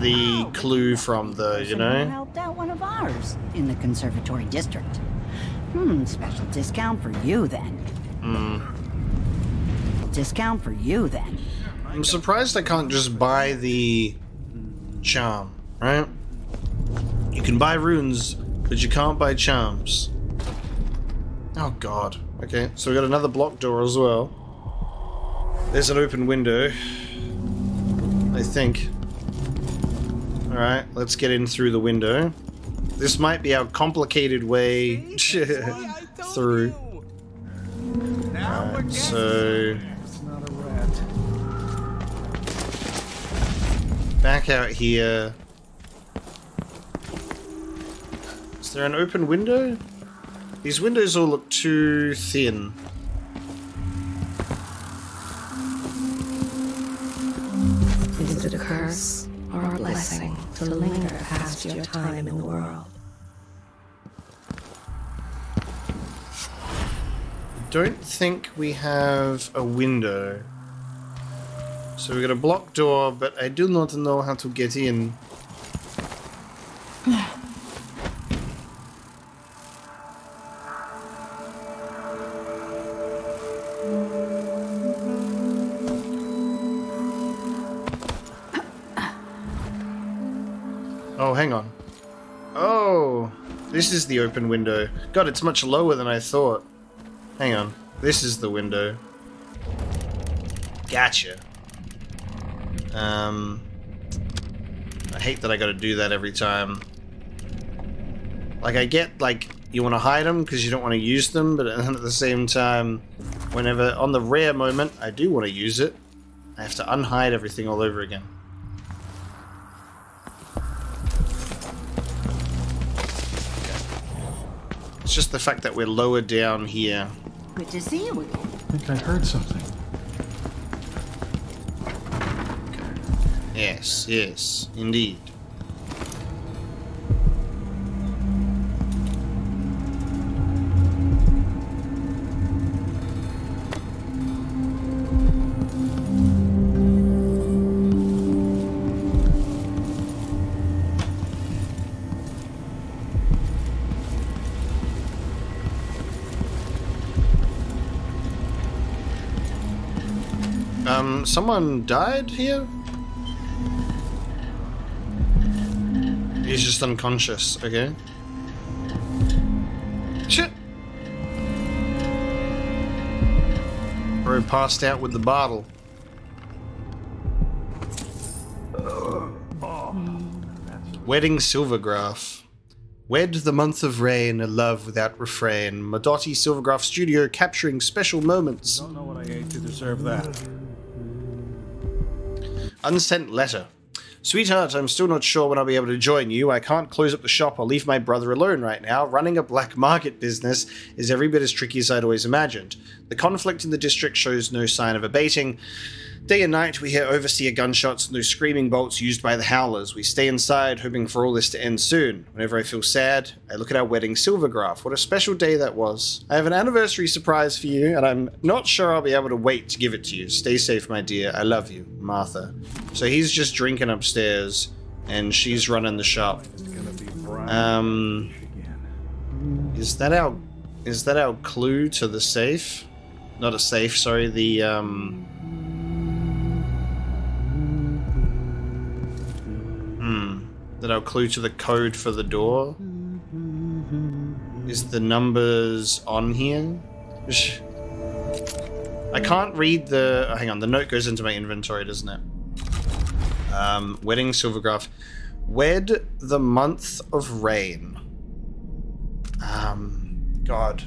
the clue from, though? You Someone who know. helped out one of ours in the conservatory district. Hmm, special discount for you then. Hmm. Discount for you then. I'm surprised I can't just buy the charm, right? You can buy runes, but you can't buy charms. Oh god. Okay, so we got another block door as well. There's an open window. I think. Alright, let's get in through the window. This might be our complicated way through. Alright, so back out here. Is there an open window? These windows all look too thin. Is it a curse or a blessing to linger past your time in the world? Don't think we have a window. So we got a block door, but I do not know how to get in. Oh, hang on. Oh, this is the open window. God, it's much lower than I thought. Hang on. This is the window. Gotcha. Um, I hate that I gotta do that every time. Like, I get, like, you want to hide them because you don't want to use them, but at the same time, whenever, on the rare moment, I do want to use it, I have to unhide everything all over again. It's just the fact that we're lower down here. Good to see you again. I think I heard something. Yes, yes, indeed. Um, someone died here? He's just unconscious, okay. Shit! Bro passed out with the bottle. Wedding Silvergraph. Wed the month of rain, a love without refrain. Madotti Silvergraph Studio capturing special moments. Don't know what I ate to deserve that. Unsent letter. Sweetheart, I'm still not sure when I'll be able to join you. I can't close up the shop or leave my brother alone right now. Running a black market business is every bit as tricky as I'd always imagined. The conflict in the district shows no sign of abating. Day and night, we hear overseer gunshots and those screaming bolts used by the Howlers. We stay inside, hoping for all this to end soon. Whenever I feel sad, I look at our wedding Silvergraph. What a special day that was. I have an anniversary surprise for you, and I'm not sure I'll be able to wait to give it to you. Stay safe, my dear. I love you, Martha. So he's just drinking upstairs, and she's running the shop. Um, is that our is that our clue to the safe? Not a safe, sorry. The um. Our clue to the code for the door? Is the numbers on here? I can't read the. Oh, hang on, the note goes into my inventory, doesn't it? Um, wedding Silvergraph. Wed the month of rain. Um, God.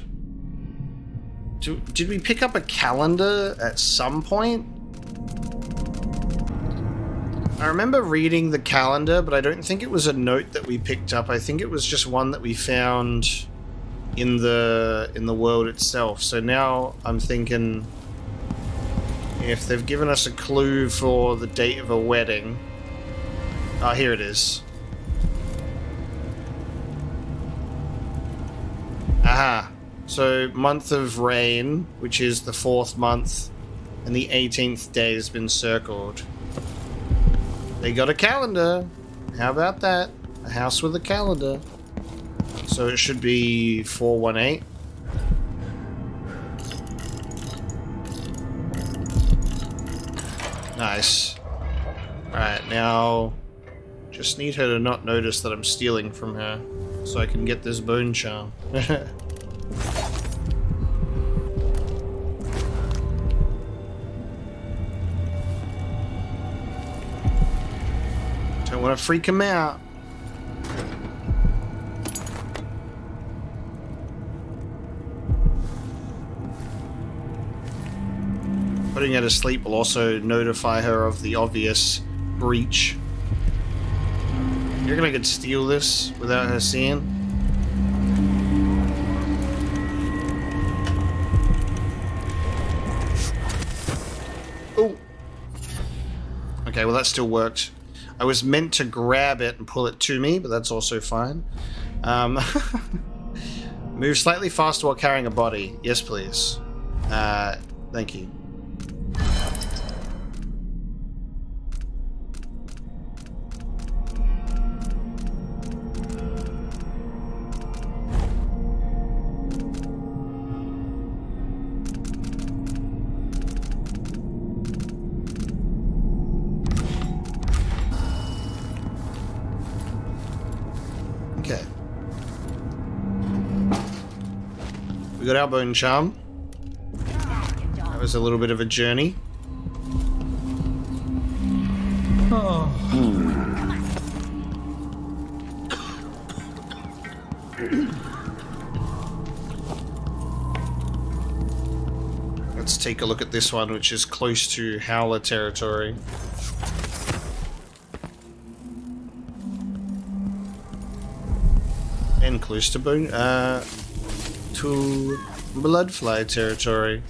Do, did we pick up a calendar at some point? I remember reading the calendar, but I don't think it was a note that we picked up. I think it was just one that we found in the in the world itself. So now I'm thinking if they've given us a clue for the date of a wedding. Ah, oh, here it is. Aha. So month of rain, which is the fourth month, and the 18th day has been circled. They got a calendar. How about that? A house with a calendar. So it should be 418. Nice. Alright, now... Just need her to not notice that I'm stealing from her. So I can get this bone charm. want to freak him out. Putting her to sleep will also notify her of the obvious breach. You're gonna could steal this without her seeing? Oh. Okay, well that still worked. I was meant to grab it and pull it to me, but that's also fine. Um, move slightly faster while carrying a body. Yes, please. Uh, thank you. Got our bone charm. That was a little bit of a journey. Oh. Let's take a look at this one, which is close to Howler territory. And close to Bone. Uh, to Bloodfly territory.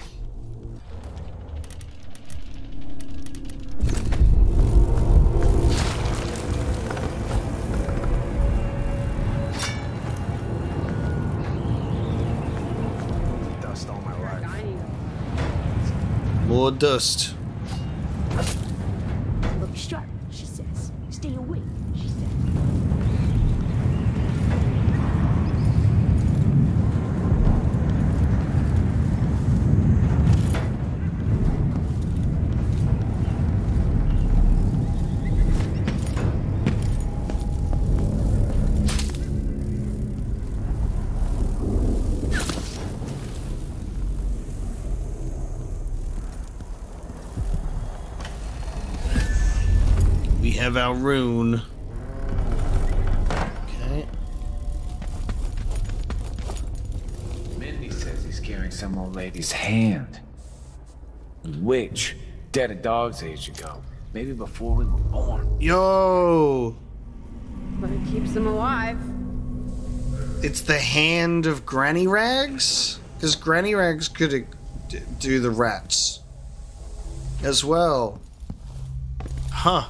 Dust all my life. More dust. Have our rune. Okay. Mindy says he's carrying some old lady's hand. Witch. Dead a dog's age ago. Maybe before we were born. Yo! But it keeps them alive. It's the hand of Granny Rags? Because Granny Rags could uh, do the rats as well. Huh.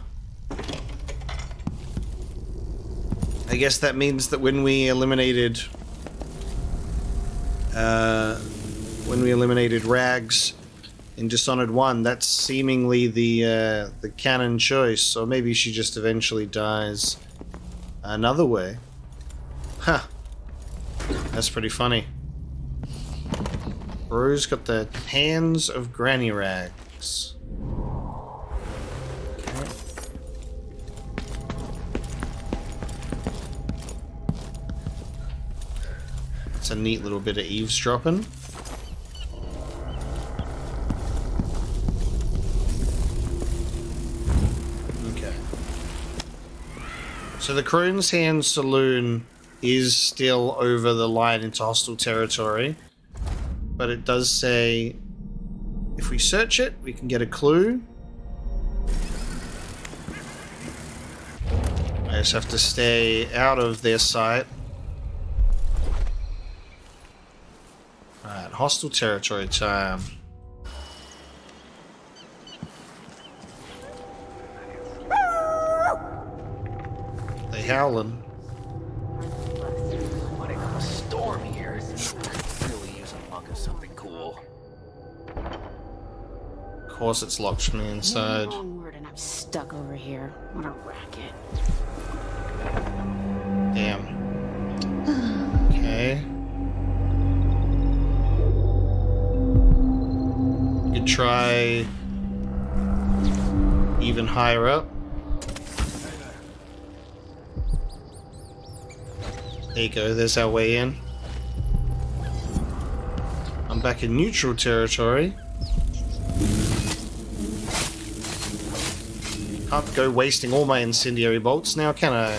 I guess that means that when we eliminated uh, when we eliminated Rags in Dishonored 1, that's seemingly the uh, the canon choice, or maybe she just eventually dies another way. Huh. That's pretty funny. Bro's got the hands of Granny Rags. A neat little bit of eavesdropping. Okay. So the Crone's Hand Saloon is still over the line into hostile territory, but it does say if we search it, we can get a clue. I just have to stay out of their sight. Alright, hostile territory time. They howling. What a storm here. Really use a mug of something cool. Of course it's locked from the inside. Onward and I'm stuck over here. What a racket. Damn. Okay. Try even higher up. There you go, there's our way in. I'm back in neutral territory. Can't go wasting all my incendiary bolts now, can I?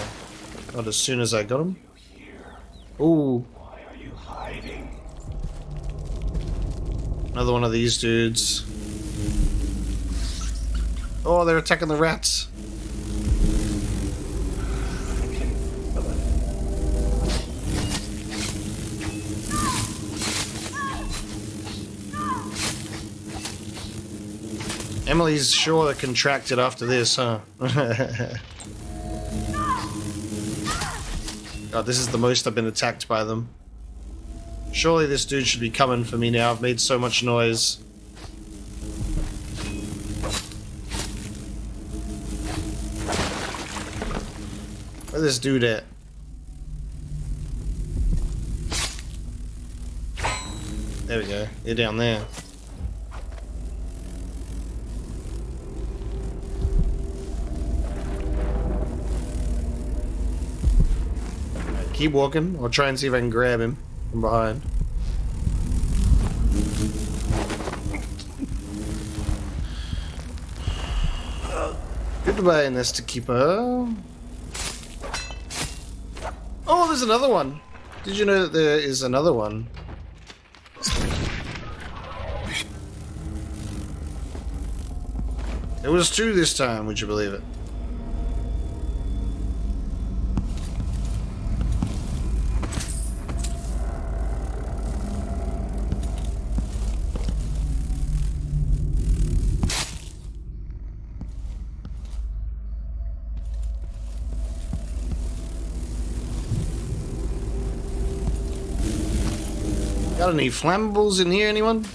Not as soon as I got them. Ooh. Another one of these dudes. Oh, they're attacking the rats. Emily's sure contracted after this, huh? God, this is the most I've been attacked by them. Surely this dude should be coming for me now. I've made so much noise. Where's this dude at? There we go. You're down there. Keep walking. I'll try and see if I can grab him from behind. Goodbye, Nesta Keeper. Oh, there's another one. Did you know that there is another one? It was two this time, would you believe it? Got any flammables in here, anyone?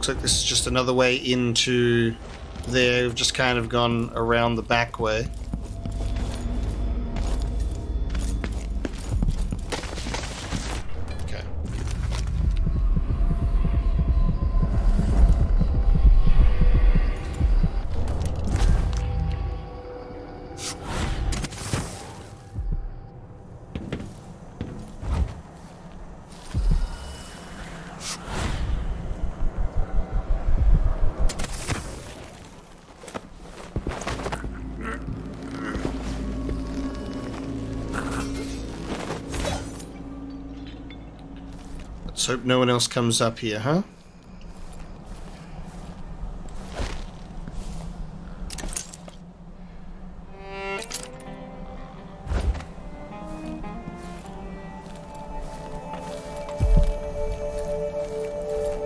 Looks like this is just another way into there. We've just kind of gone around the back way. Let's hope no one else comes up here, huh?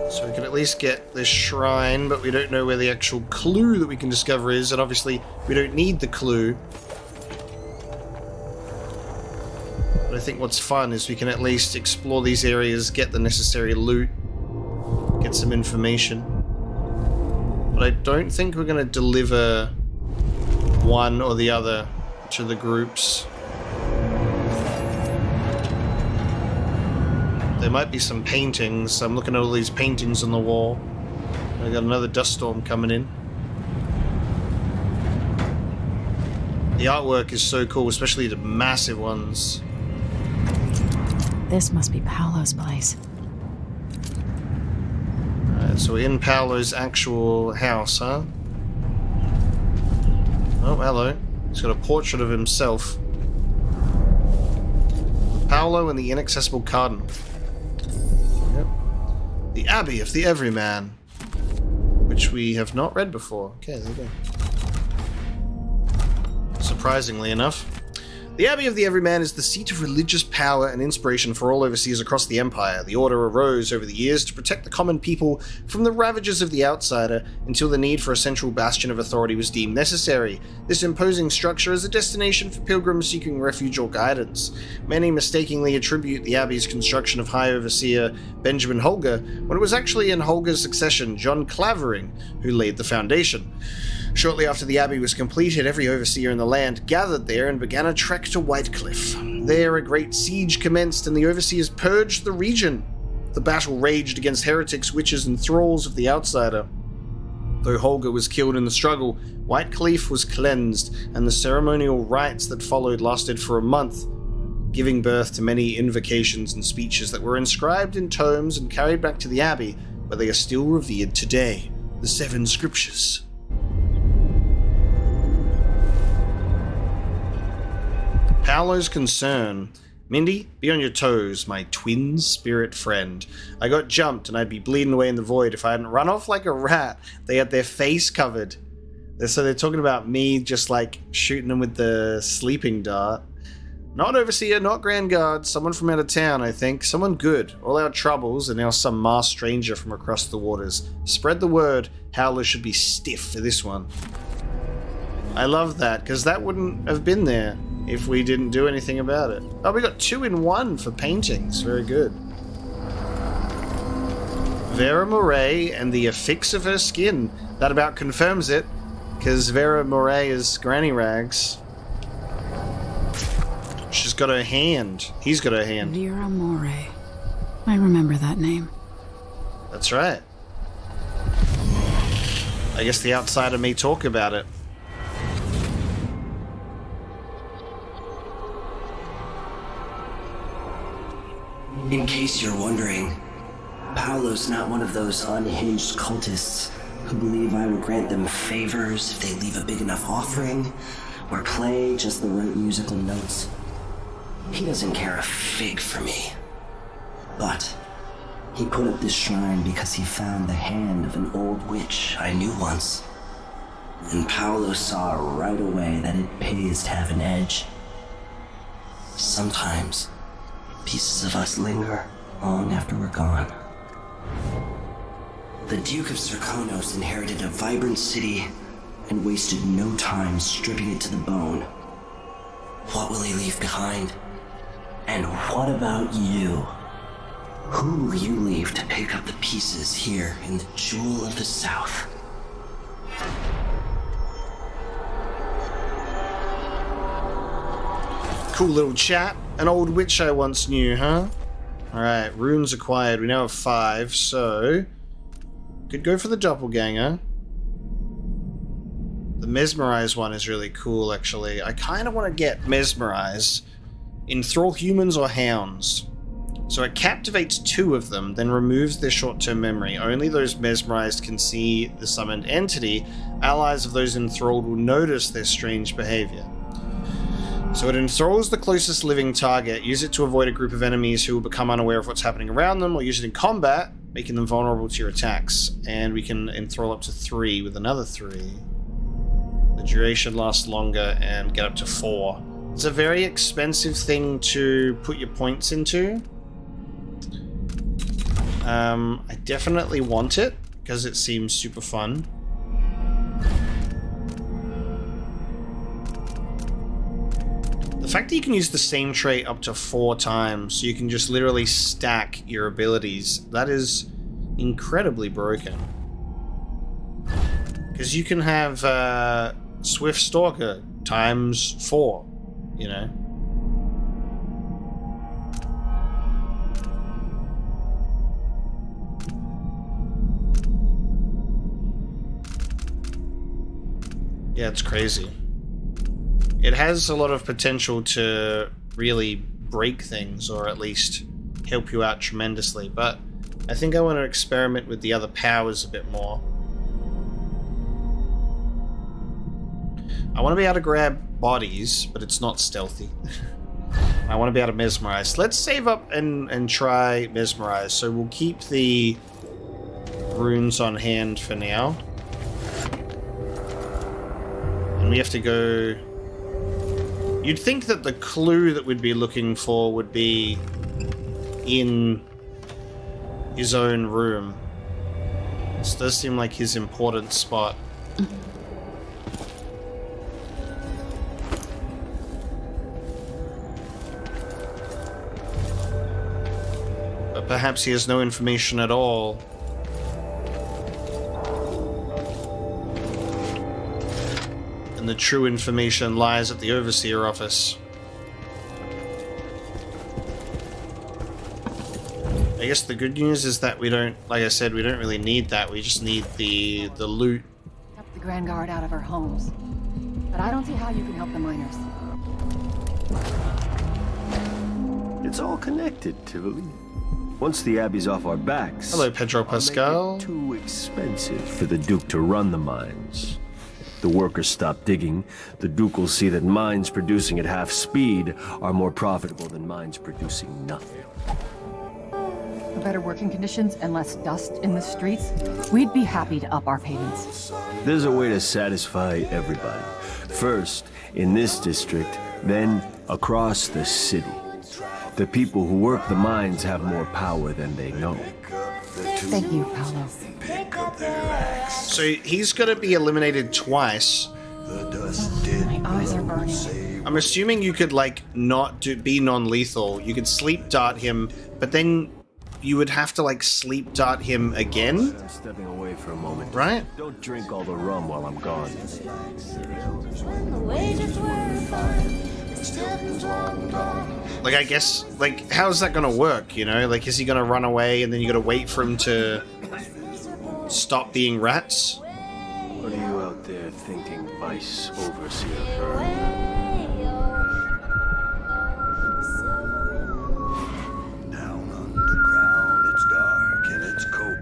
So we can at least get this shrine, but we don't know where the actual clue that we can discover is, and obviously we don't need the clue. Think what's fun is we can at least explore these areas, get the necessary loot, get some information. But I don't think we're going to deliver one or the other to the groups. There might be some paintings. I'm looking at all these paintings on the wall. I got another dust storm coming in. The artwork is so cool, especially the massive ones. This must be Paolo's place. Alright, so we're in Paolo's actual house, huh? Oh, hello. He's got a portrait of himself. Paolo and the Inaccessible Cardinal. Yep. The Abbey of the Everyman. Which we have not read before. Okay, there we go. Surprisingly enough. The Abbey of the Everyman is the seat of religious power and inspiration for all overseers across the Empire. The Order arose over the years to protect the common people from the ravages of the outsider until the need for a central bastion of authority was deemed necessary. This imposing structure is a destination for pilgrims seeking refuge or guidance. Many mistakenly attribute the Abbey's construction of High Overseer Benjamin Holger, when it was actually in Holger's succession, John Clavering, who laid the foundation. Shortly after the abbey was completed, every overseer in the land gathered there and began a trek to Whitecliff. There, a great siege commenced, and the overseers purged the region. The battle raged against heretics, witches, and thralls of the outsider. Though Holger was killed in the struggle, Whitecliff was cleansed, and the ceremonial rites that followed lasted for a month, giving birth to many invocations and speeches that were inscribed in tomes and carried back to the abbey, where they are still revered today. The Seven Strictures. Paolo's concern. Mindy, be on your toes, my twin spirit friend. I got jumped and I'd be bleeding away in the void if I hadn't run off like a rat. They had their face covered. So they're talking about me just like shooting them with the sleeping dart. Not Overseer, not Grand Guard, someone from out of town, I think. Someone good. All our troubles, and now some masked stranger from across the waters. Spread the word, Howler should be stiff for this one. I love that, because that wouldn't have been there if we didn't do anything about it. Oh, we got two in one for paintings. Very good. Vera Moray and the affix of her skin. That about confirms it, because Vera Moray is Granny Rags. She's got her hand. He's got her hand. Vera Moray. I remember that name. That's right. I guess the outsider may talk about it. In case you're wondering, Paolo's not one of those unhinged cultists who believe I will grant them favors if they leave a big enough offering, or play just the right musical notes. He doesn't care a fig for me. But he put up this shrine because he found the hand of an old witch I knew once. And Paolo saw right away that it pays to have an edge. Sometimes, pieces of us linger long after we're gone. The Duke of Serkonos inherited a vibrant city and wasted no time stripping it to the bone. What will he leave behind? And what about you? Who will you leave to pick up the pieces here in the Jewel of the South? Cool little chat. An old witch I once knew, huh? Alright, runes acquired. We now have five, so... Could go for the doppelganger. The mesmerize one is really cool, actually. I kind of want to get mesmerize. Enthrall humans or hounds. So it captivates two of them, then removes their short-term memory. Only those mesmerized can see the summoned entity. Allies of those enthralled will notice their strange behavior. So it enthralls the closest living target, use it to avoid a group of enemies who will become unaware of what's happening around them, or use it in combat, making them vulnerable to your attacks. And we can enthrall up to three with another three. The duration lasts longer and get up to four. It's a very expensive thing to put your points into. Um, I definitely want it, because it seems super fun. Fact that you can use the same trait up to four times, so you can just literally stack your abilities, that is incredibly broken. Because you can have uh, Swift Stalker times four, you know? Yeah, it's crazy. It has a lot of potential to really break things, or at least help you out tremendously, but I think I want to experiment with the other powers a bit more. I want to be able to grab bodies, but it's not stealthy. I want to be able to mesmerize. Let's save up and, and try mesmerize. So we'll keep the runes on hand for now. And we have to go... You'd think that the clue that we'd be looking for would be in his own room. This does seem like his important spot. But perhaps he has no information at all. And the true information lies at the Overseer office. I guess the good news is that we don't, like I said, we don't really need that. We just need the the loot. Help the Grand Guard out of our homes. But I don't see how you can help the miners. It's all connected, Tivoli. Once the Abbey's off our backs... Hello, Pedro Pascal. too expensive for the Duke to run the mines. The workers stop digging. The Duke will see that mines producing at half speed are more profitable than mines producing nothing. For better working conditions and less dust in the streets, we'd be happy to up our payments. There's a way to satisfy everybody. First, in this district, then across the city. The people who work the mines have more power than they know. Thank you, Paolo. So he's going to be eliminated twice. My eyes are burning. I'm assuming you could like not do, be non-lethal. You could sleep dart him, but then you would have to like sleep dart him again. I'm stepping away for a moment. Right? Don't drink all the rum while I'm gone. Like I guess like how's that gonna work? You know, like is he gonna run away and then you gotta wait for him to stop being rats? What are you out there thinking, Vice Overseer Byrne? Down underground, it's dark and it's cold.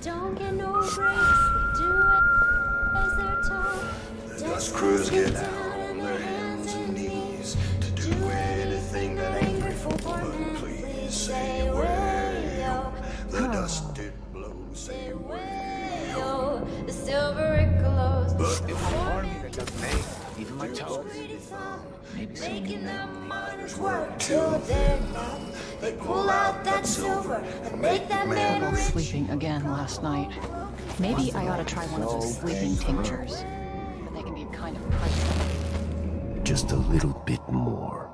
Don't get no breaks, we do it as they're told. dust crews get down on their hands and knees to do anything that ain't grateful. But please say Say where The silver it glows. But If I'm part me that doesn't ache, even my toes. Maybe Making the miners work till they're numb. They pull out that silver and make that man I was rich. sleeping again last night. Maybe I ought to try one of those sleeping tinctures. But they can be kind of pricey. Just a little bit more.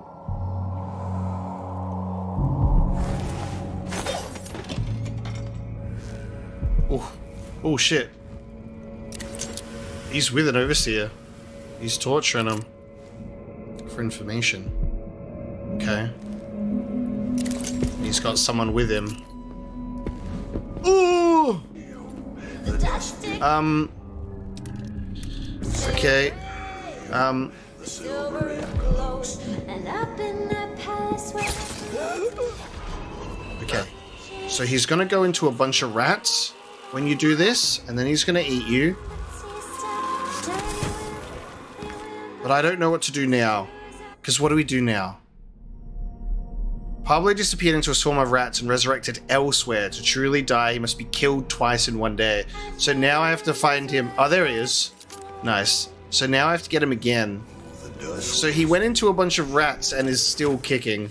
Oh, oh shit. He's with an overseer. He's torturing him for information. Okay. He's got someone with him. Ooh! Um. Okay. Um. Okay. So he's gonna go into a bunch of rats when you do this, and then he's gonna eat you. But I don't know what to do now. Because what do we do now? Paolo disappeared into a swarm of rats and resurrected elsewhere. To truly die, he must be killed twice in one day. So now I have to find him. Oh, there he is. Nice. So now I have to get him again. So he went into a bunch of rats and is still kicking.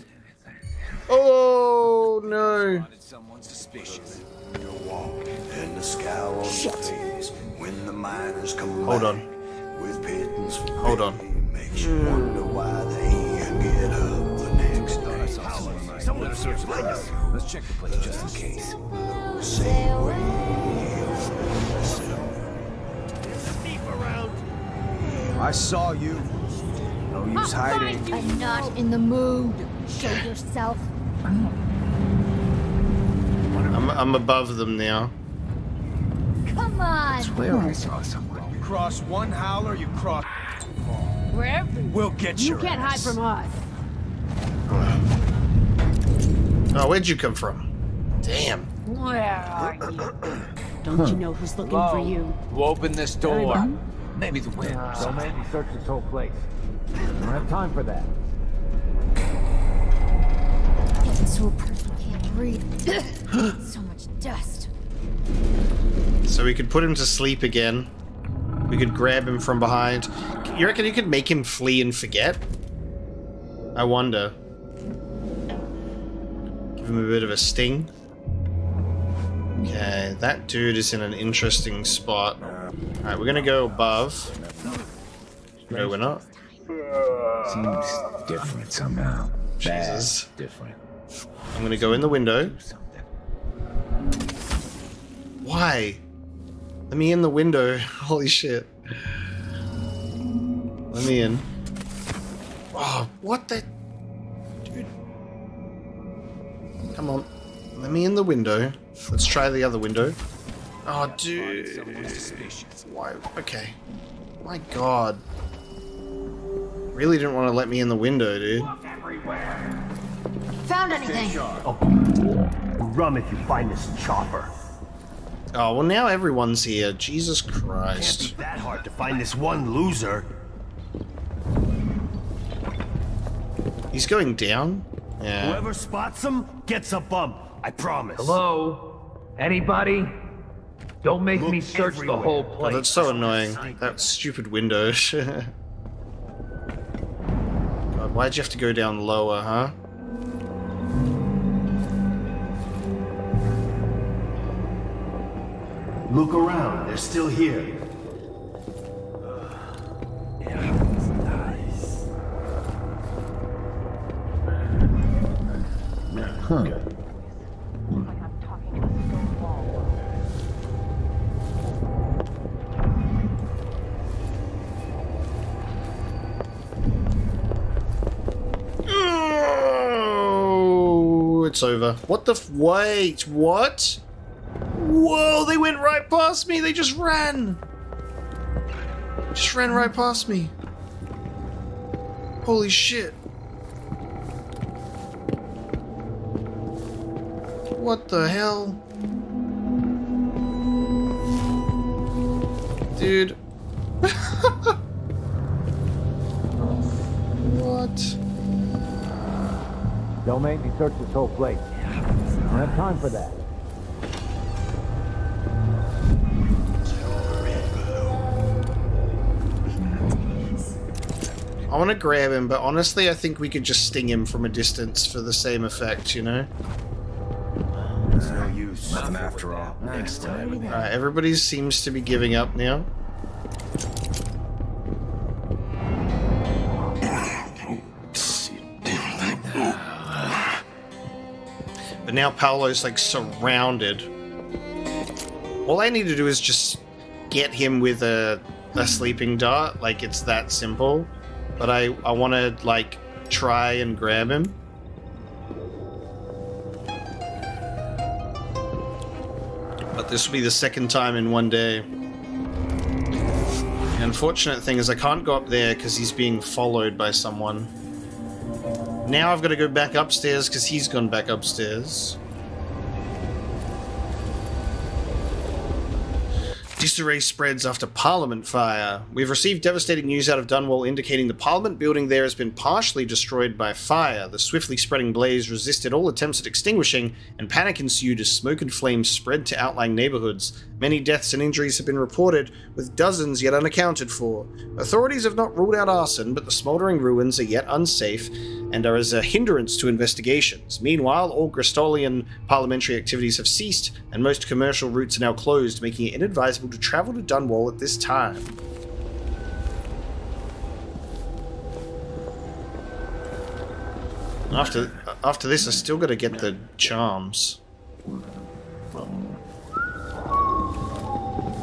Oh no. Scowl on your face when the miners come Hold back on. with pittance for Hold on. makes you wonder why they get up the next day. Someone search behind us. Let's check the place just in case. Say I saw you. No use hiding. I'm not in the mood. Show yourself. I'm, I'm above them now. Come on. Where I saw someone. You cross one howler, you cross. We're everywhere. We'll get You You can't hide from us. Oh, where'd you come from? Damn. Where are you? Don't you know who's looking for Hello? you? Who opened this door? Anyone? Maybe the wind. or Don't something. search this whole place. I don't have time for that. So a person can't breathe. so much dust. So we could put him to sleep again. We could grab him from behind. You reckon you could make him flee and forget? I wonder. Give him a bit of a sting. Okay, that dude is in an interesting spot. Alright, we're gonna go above. No, we're not. Seems different somehow. Jesus. Different. I'm gonna go in the window. Why? Let me in the window. Holy shit. Let me in. Oh, what the? Dude. Come on. Let me in the window. Let's try the other window. Oh, dude. Why? Okay. My god. Really didn't want to let me in the window, dude. Found anything? Oh. Rum if you find this chopper. Oh, well, now everyone's here. Jesus Christ. Can't Christ. be that hard to find this one loser. He's going down? Yeah. Whoever spots him gets a bump. I promise. Hello? Anybody? Don't make me search the whole Oh, place. that's so annoying. That stupid window. God, why'd you have to go down lower, huh? Look around. They're still here. Huh. It's over. What the wait, what? Whoa, they went right past me. They just ran. Just ran right past me. Holy shit. What the hell? Dude. what? Don't make me search this whole place. I don't have time for that. I want to grab him, but honestly, I think we could just sting him from a distance for the same effect, you know? It's no use. Nothing after all. Next time. Alright, everybody seems to be giving up now. But now Paolo's like surrounded. All I need to do is just get him with a, a sleeping dart. Like it's that simple. But I, I want to like try and grab him. But this will be the second time in one day. The unfortunate thing is I can't go up there because he's being followed by someone. Now I've got to go back upstairs because he's gone back upstairs. Disarray spreads after Parliament fire. We've received devastating news out of Dunwall indicating the Parliament building there has been partially destroyed by fire. The swiftly spreading blaze resisted all attempts at extinguishing, and panic ensued as smoke and flames spread to outlying neighborhoods. Many deaths and injuries have been reported, with dozens yet unaccounted for. Authorities have not ruled out arson, but the smoldering ruins are yet unsafe and are as a hindrance to investigations. Meanwhile, all Gristolian parliamentary activities have ceased, and most commercial routes are now closed, making it inadvisable to travel to Dunwall at this time. After after this, I still got to get the charms.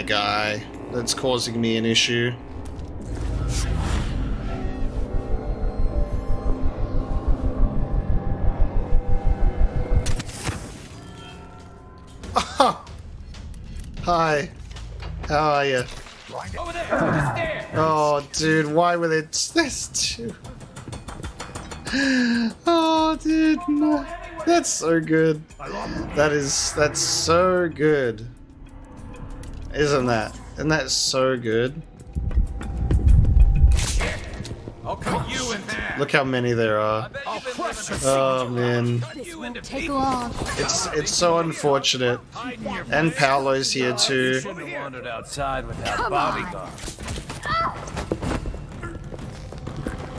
my guy that's causing me an issue. Hi. How are you? Over there, the stairs. Oh, dude, why were they this too? Oh, dude, no. that's so good. That is that's so good. Isn't that? Isn't that so good? I'll cut you in half. Look how many there are. Oh, oh man, This won't take long. it's it's so unfortunate. And Paolo's here too. Shouldn't have wandered outside without Come bodyguard.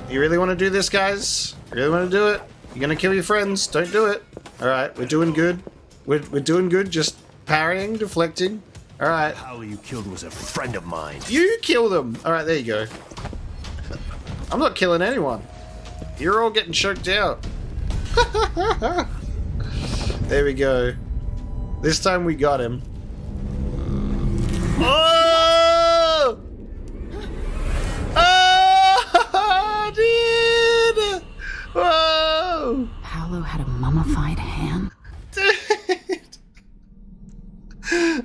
You really want to do this, guys? You really want to do it? You're gonna kill your friends. Don't do it. All right, we're doing good. We're we're doing good. Just parrying, deflecting. All right. Paolo you killed was a friend of mine. You kill them. All right, there you go. I'm not killing anyone. You're all getting choked out. there we go. This time we got him. Oh! Oh, dude! Whoa! Paolo had a mummified hand.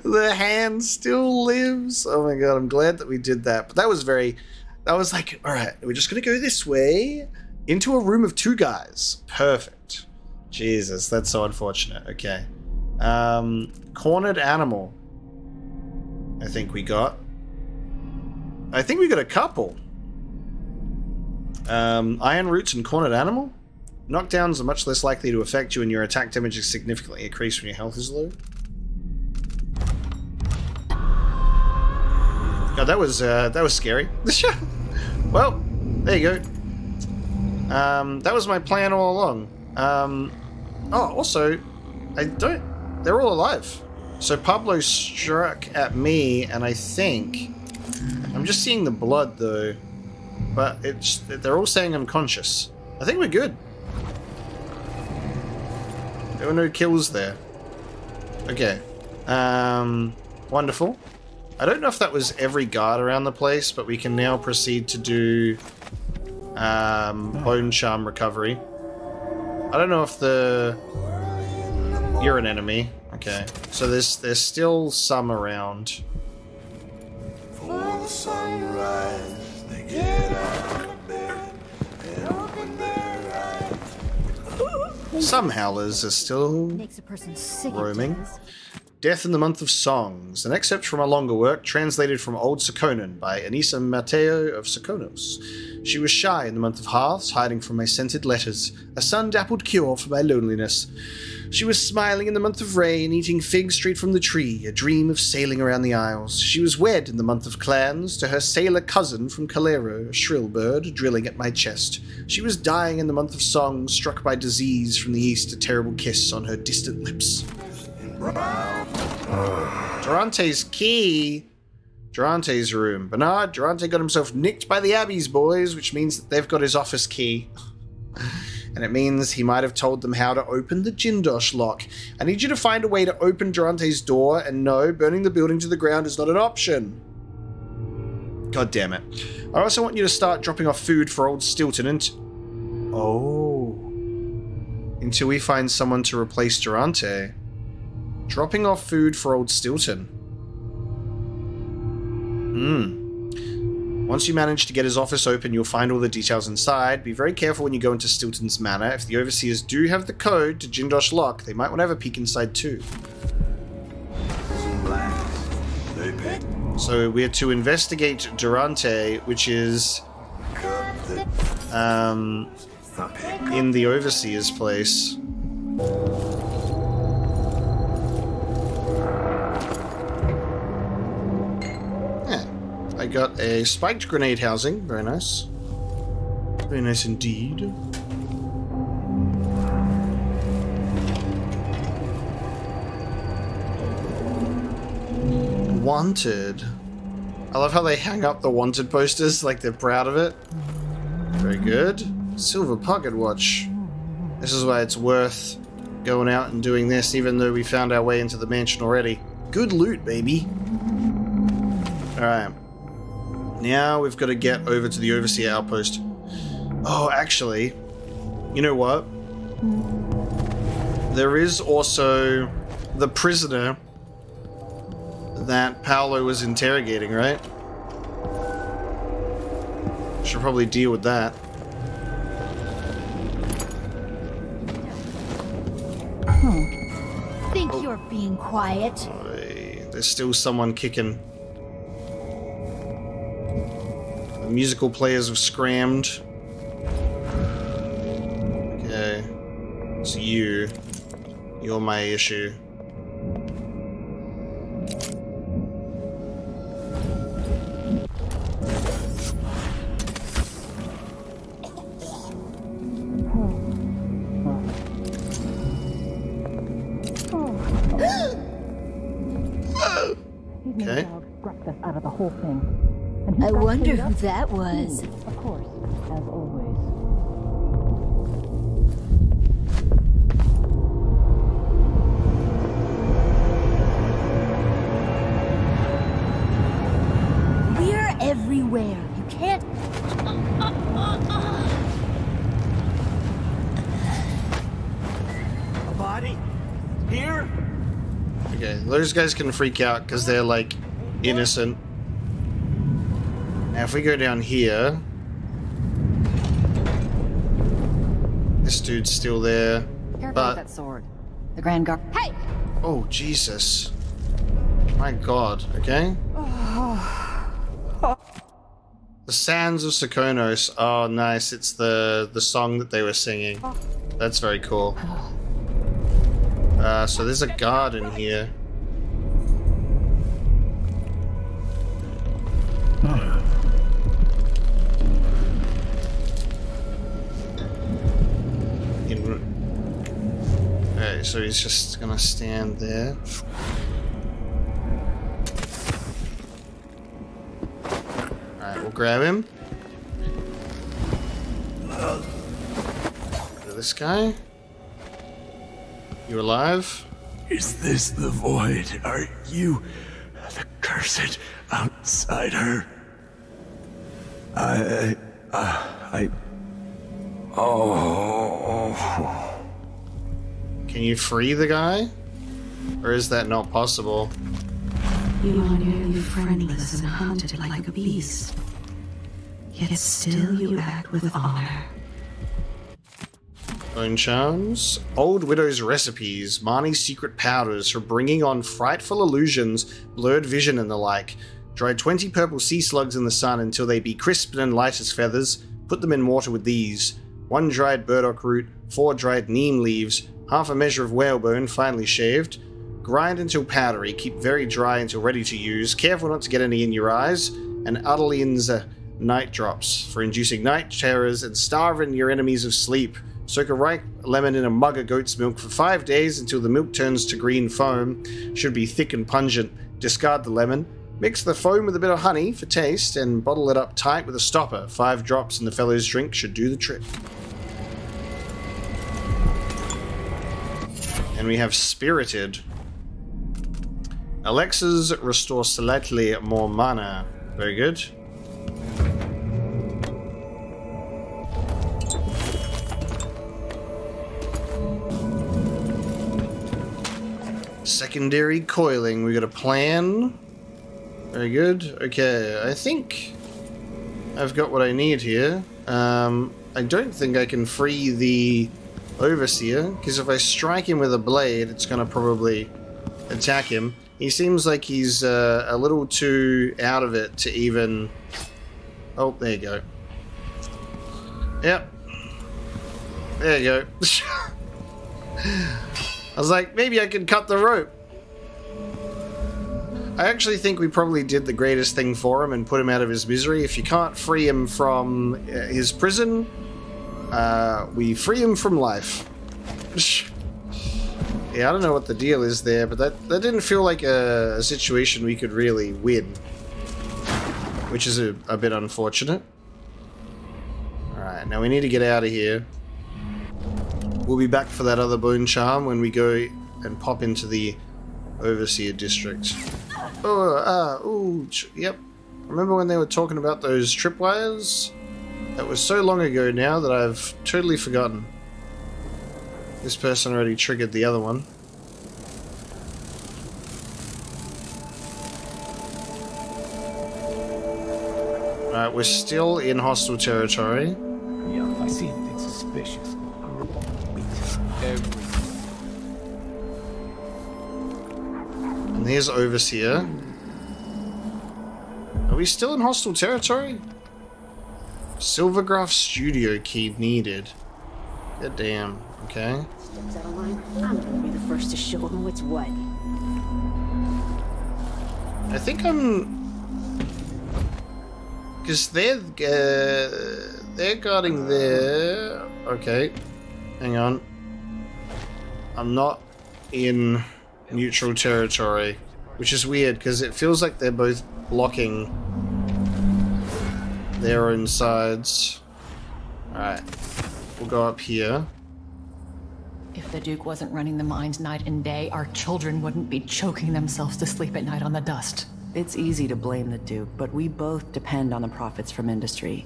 The hand still lives. Oh my god, I'm glad that we did that. But that was very. That was like, all right, we're just gonna go this way into a room of two guys. Perfect. Jesus, that's so unfortunate. Okay. Um, cornered animal. I think we got. I think we got a couple. Um, iron roots and cornered animal. Knockdowns are much less likely to affect you, and your attack damage is significantly increased when your health is low. God, that was uh, that was scary. well, there you go. Um, that was my plan all along. Um, oh, also, I don't. They're all alive. So Paolo struck at me, and I think I'm just seeing the blood though. But it's they're all saying I'm conscious. I think we're good. There were no kills there. Okay. Um, wonderful. I don't know if that was every guard around the place, but we can now proceed to do um, bone charm recovery. I don't know if the you're an enemy. Okay, so there's there's still some around. Sunrise, they get out of bed and open their eyes. Some howlers are still Makes a person sick. at roaming. Death in the Month of Songs, an excerpt from a longer work translated from Old Serkonan by Anissa Mateo of Serkonos. She was shy in the month of hearths, hiding from my scented letters, a sun-dappled cure for my loneliness. She was smiling in the month of rain, eating figs straight from the tree, a dream of sailing around the isles. She was wed in the month of clans to her sailor cousin from Cullero, a shrill bird drilling at my chest. She was dying in the month of songs, struck by disease from the east, a terrible kiss on her distant lips. Durante's key. Durante's room. Bernard, Durante got himself nicked by the Abbeys boys, which means that they've got his office key. and it means he might have told them how to open the Jindosh lock. I need you to find a way to open Durante's door, and no, burning the building to the ground is not an option. God damn it. I also want you to start dropping off food for old Stilton and. Oh. Until we find someone to replace Durante. Dropping off food for old Stilton. Hmm. Once you manage to get his office open, you'll find all the details inside. Be very careful when you go into Stilton's manor. If the overseers do have the code to Jindosh Lock, they might want to have a peek inside too. So we're to investigate Durante, which is um, in the overseer's place. I got a spiked grenade housing. Very nice. Very nice indeed. Wanted. I love how they hang up the wanted posters like they're proud of it. Very good. Silver pocket watch. This is why it's worth going out and doing this, even though we found our way into the mansion already. Good loot, baby. Alright. Now we've got to get over to the Overseer outpost. Oh, actually, you know what? There is also the prisoner that Paolo was interrogating, right? Should probably deal with that. Think you're being quiet? There's still someone kicking. The musical players have scrammed. Okay. It's you. You're my issue. Wonder who that was. Of course, as always. We're everywhere. You can't. A body? Here? Okay, those guys can freak out because they're like innocent. Now, if we go down here, this dude's still there, Careful but with that sword. The Grand Guard. Hey! oh Jesus, my God! Okay, the Sands of Serkonos. Oh, nice! It's the the song that they were singing. That's very cool. Uh, so there's a guard in here. So he's just gonna stand there. Alright, we'll grab him. This guy? You alive? Is this the void? Are you the cursed outsider? I, uh, I Oh. Can you free the guy? Or is that not possible? You are nearly friendless and hunted like a beast. Yet still you act with honor. Bone charms. Old Widow's recipes. Marnie's secret powders for bringing on frightful illusions, blurred vision, and the like. Dry 20 purple sea slugs in the sun until they be crisp and light as feathers. Put them in water with these. One dried burdock root, four dried neem leaves, half a measure of whalebone finely shaved. Grind until powdery, keep very dry until ready to use. Careful not to get any in your eyes. And Adeline's uh, night drops for inducing night terrors and starving your enemies of sleep. Soak a ripe lemon in a mug of goat's milk for five days until the milk turns to green foam. Should be thick and pungent. Discard the lemon. Mix the foam with a bit of honey for taste and bottle it up tight with a stopper. Five drops in the fellow's drink should do the trick. And we have Spirited. Elixirs restore slightly more mana. Very good. Secondary coiling. We got a plan. Very good. Okay, I think I've got what I need here. Um, I don't think I can free the Overseer, because if I strike him with a blade, it's going to probably attack him. He seems like he's uh, a little too out of it to even... Oh, there you go. Yep. There you go. I was like, maybe I can cut the rope. I actually think we probably did the greatest thing for him and put him out of his misery. If you can't free him from uh, his prison, uh, we free him from life. yeah, I don't know what the deal is there, but that, that didn't feel like a, a situation we could really win. Which is a, a bit unfortunate. Alright, now we need to get out of here. We'll be back for that other bone charm when we go and pop into the Overseer District. Oh, ah, ooh, yep. Remember when they were talking about those tripwires? That was so long ago now that I've totally forgotten. This person already triggered the other one. Alright, we're still in hostile territory. Yeah, I see anything suspicious, And there's Overseer. Are we still in hostile territory? Silvergraph Studio key needed. God damn. Okay. I'm gonna be the first to show him what's what. I think I'm... Because they're... Uh, they're guarding there... Okay. Hang on. I'm not in neutral territory. Which is weird, because it feels like they're both blocking their own sides. Alright. We'll go up here. If the Duke wasn't running the mines night and day, our children wouldn't be choking themselves to sleep at night on the dust. It's easy to blame the Duke, but we both depend on the profits from industry.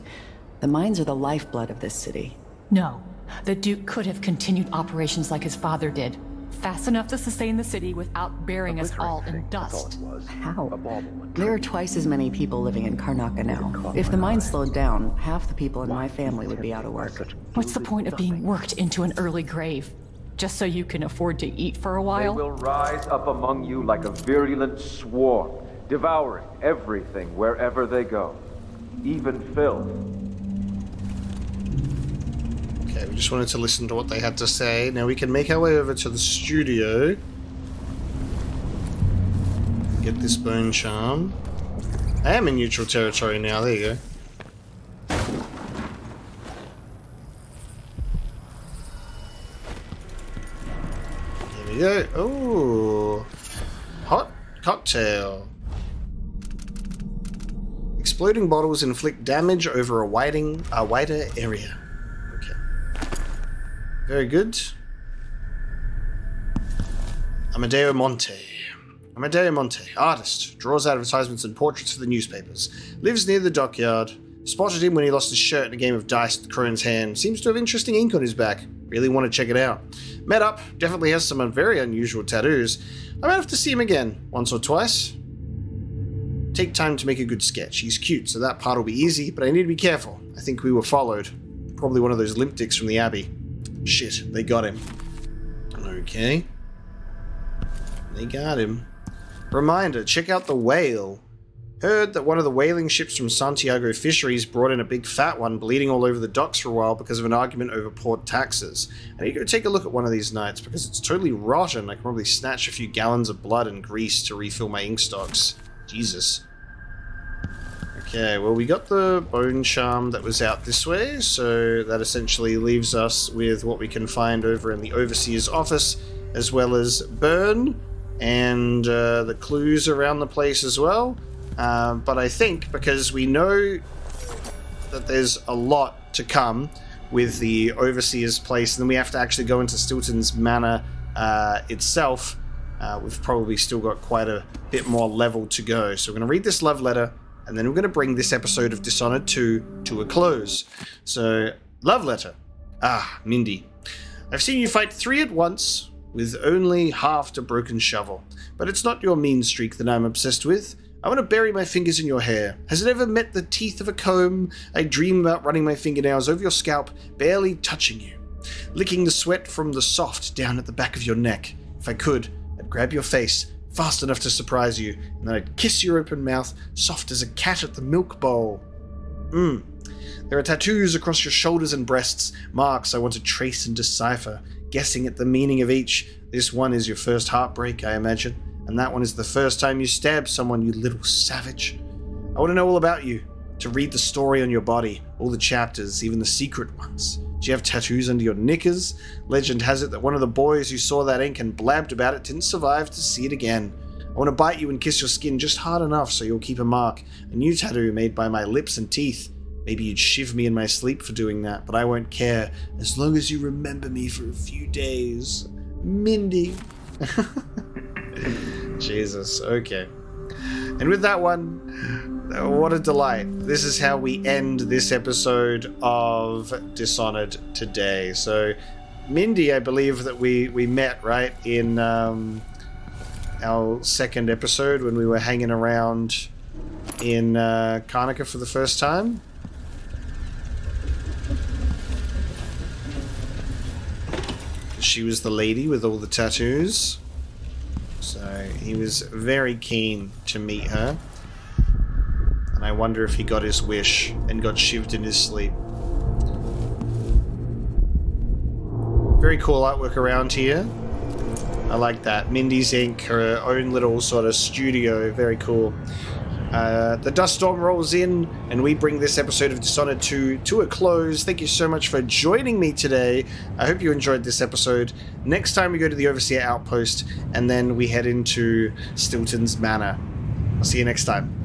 The mines are the lifeblood of this city. No. The Duke could have continued operations like his father did. Fast enough to sustain the city without burying us all in dust. How? There are twice as many people living in Karnaca now. If the mine slowed down, half the people in my family would be out of work. What's the point of being worked into an early grave? Just so you can afford to eat for a while? They while? will rise up among you like a virulent swarm, devouring everything wherever they go, even filth. Okay, we just wanted to listen to what they had to say. Now we can make our way over to the studio. Get this bone charm. I am in neutral territory now, there you go. There we go. Oh, hot cocktail. Exploding bottles inflict damage over a widening, a wider area. Very good. Amadeo Monte. Amadeo Monte, artist, draws advertisements and portraits for the newspapers. Lives near the dockyard. Spotted him when he lost his shirt in a game of dice with Crone's hand. Seems to have interesting ink on his back. Really want to check it out. Met up, definitely has some very unusual tattoos. I might have to see him again, once or twice. Take time to make a good sketch. He's cute, so that part will be easy, but I need to be careful. I think we were followed. Probably one of those limp dicks from the Abbey. Shit, they got him. Okay. They got him. Reminder, check out the whale. Heard that one of the whaling ships from Santiago Fisheries brought in a big fat one bleeding all over the docks for a while because of an argument over port taxes. I need to go take a look at one of these nights because it's totally rotten. I can probably snatch a few gallons of blood and grease to refill my ink stocks. Jesus. Okay, well we got the bone charm that was out this way, so that essentially leaves us with what we can find over in the Overseer's office, as well as Byrne, and uh, the clues around the place as well. Um, but I think because we know that there's a lot to come with the Overseer's place, and then we have to actually go into Stilton's Manor uh, itself, uh, we've probably still got quite a bit more level to go. So we're going to read this love letter, and then we're going to bring this episode of Dishonored 2 to a close. So, love letter. Ah, Mindy. I've seen you fight three at once with only half a broken shovel, but it's not your mean streak that I'm obsessed with. I want to bury my fingers in your hair. Has it ever met the teeth of a comb? I dream about running my fingernails over your scalp, barely touching you, licking the sweat from the soft down at the back of your neck. If I could, I'd grab your face fast enough to surprise you, and then I'd kiss your open mouth, soft as a cat at the milk bowl. Mmm. There are tattoos across your shoulders and breasts, marks I want to trace and decipher, guessing at the meaning of each. This one is your first heartbreak, I imagine, and that one is the first time you stabbed someone, you little savage. I want to know all about you, to read the story on your body, all the chapters, even the secret ones. Do you have tattoos under your knickers? Legend has it that one of the boys who saw that ink and blabbed about it didn't survive to see it again. I want to bite you and kiss your skin just hard enough so you'll keep a mark. A new tattoo made by my lips and teeth. Maybe you'd shiv me in my sleep for doing that, but I won't care as long as you remember me for a few days. Mindy. Jesus, okay. And with that one, what a delight. This is how we end this episode of Dishonored today. So, Mindy, I believe that we, we met, right, in um, our second episode when we were hanging around in uh, Karnaca for the first time. She was the lady with all the tattoos. So he was very keen to meet her. And I wonder if he got his wish and got shivved in his sleep. Very cool artwork around here. I like that. Mindy's Inc., her own little sort of studio. Very cool. Uh, the dust storm rolls in, and we bring this episode of Dishonored 2 to a close. Thank you so much for joining me today. I hope you enjoyed this episode. Next time we go to the Overseer Outpost, and then we head into Stilton's Manor. I'll see you next time.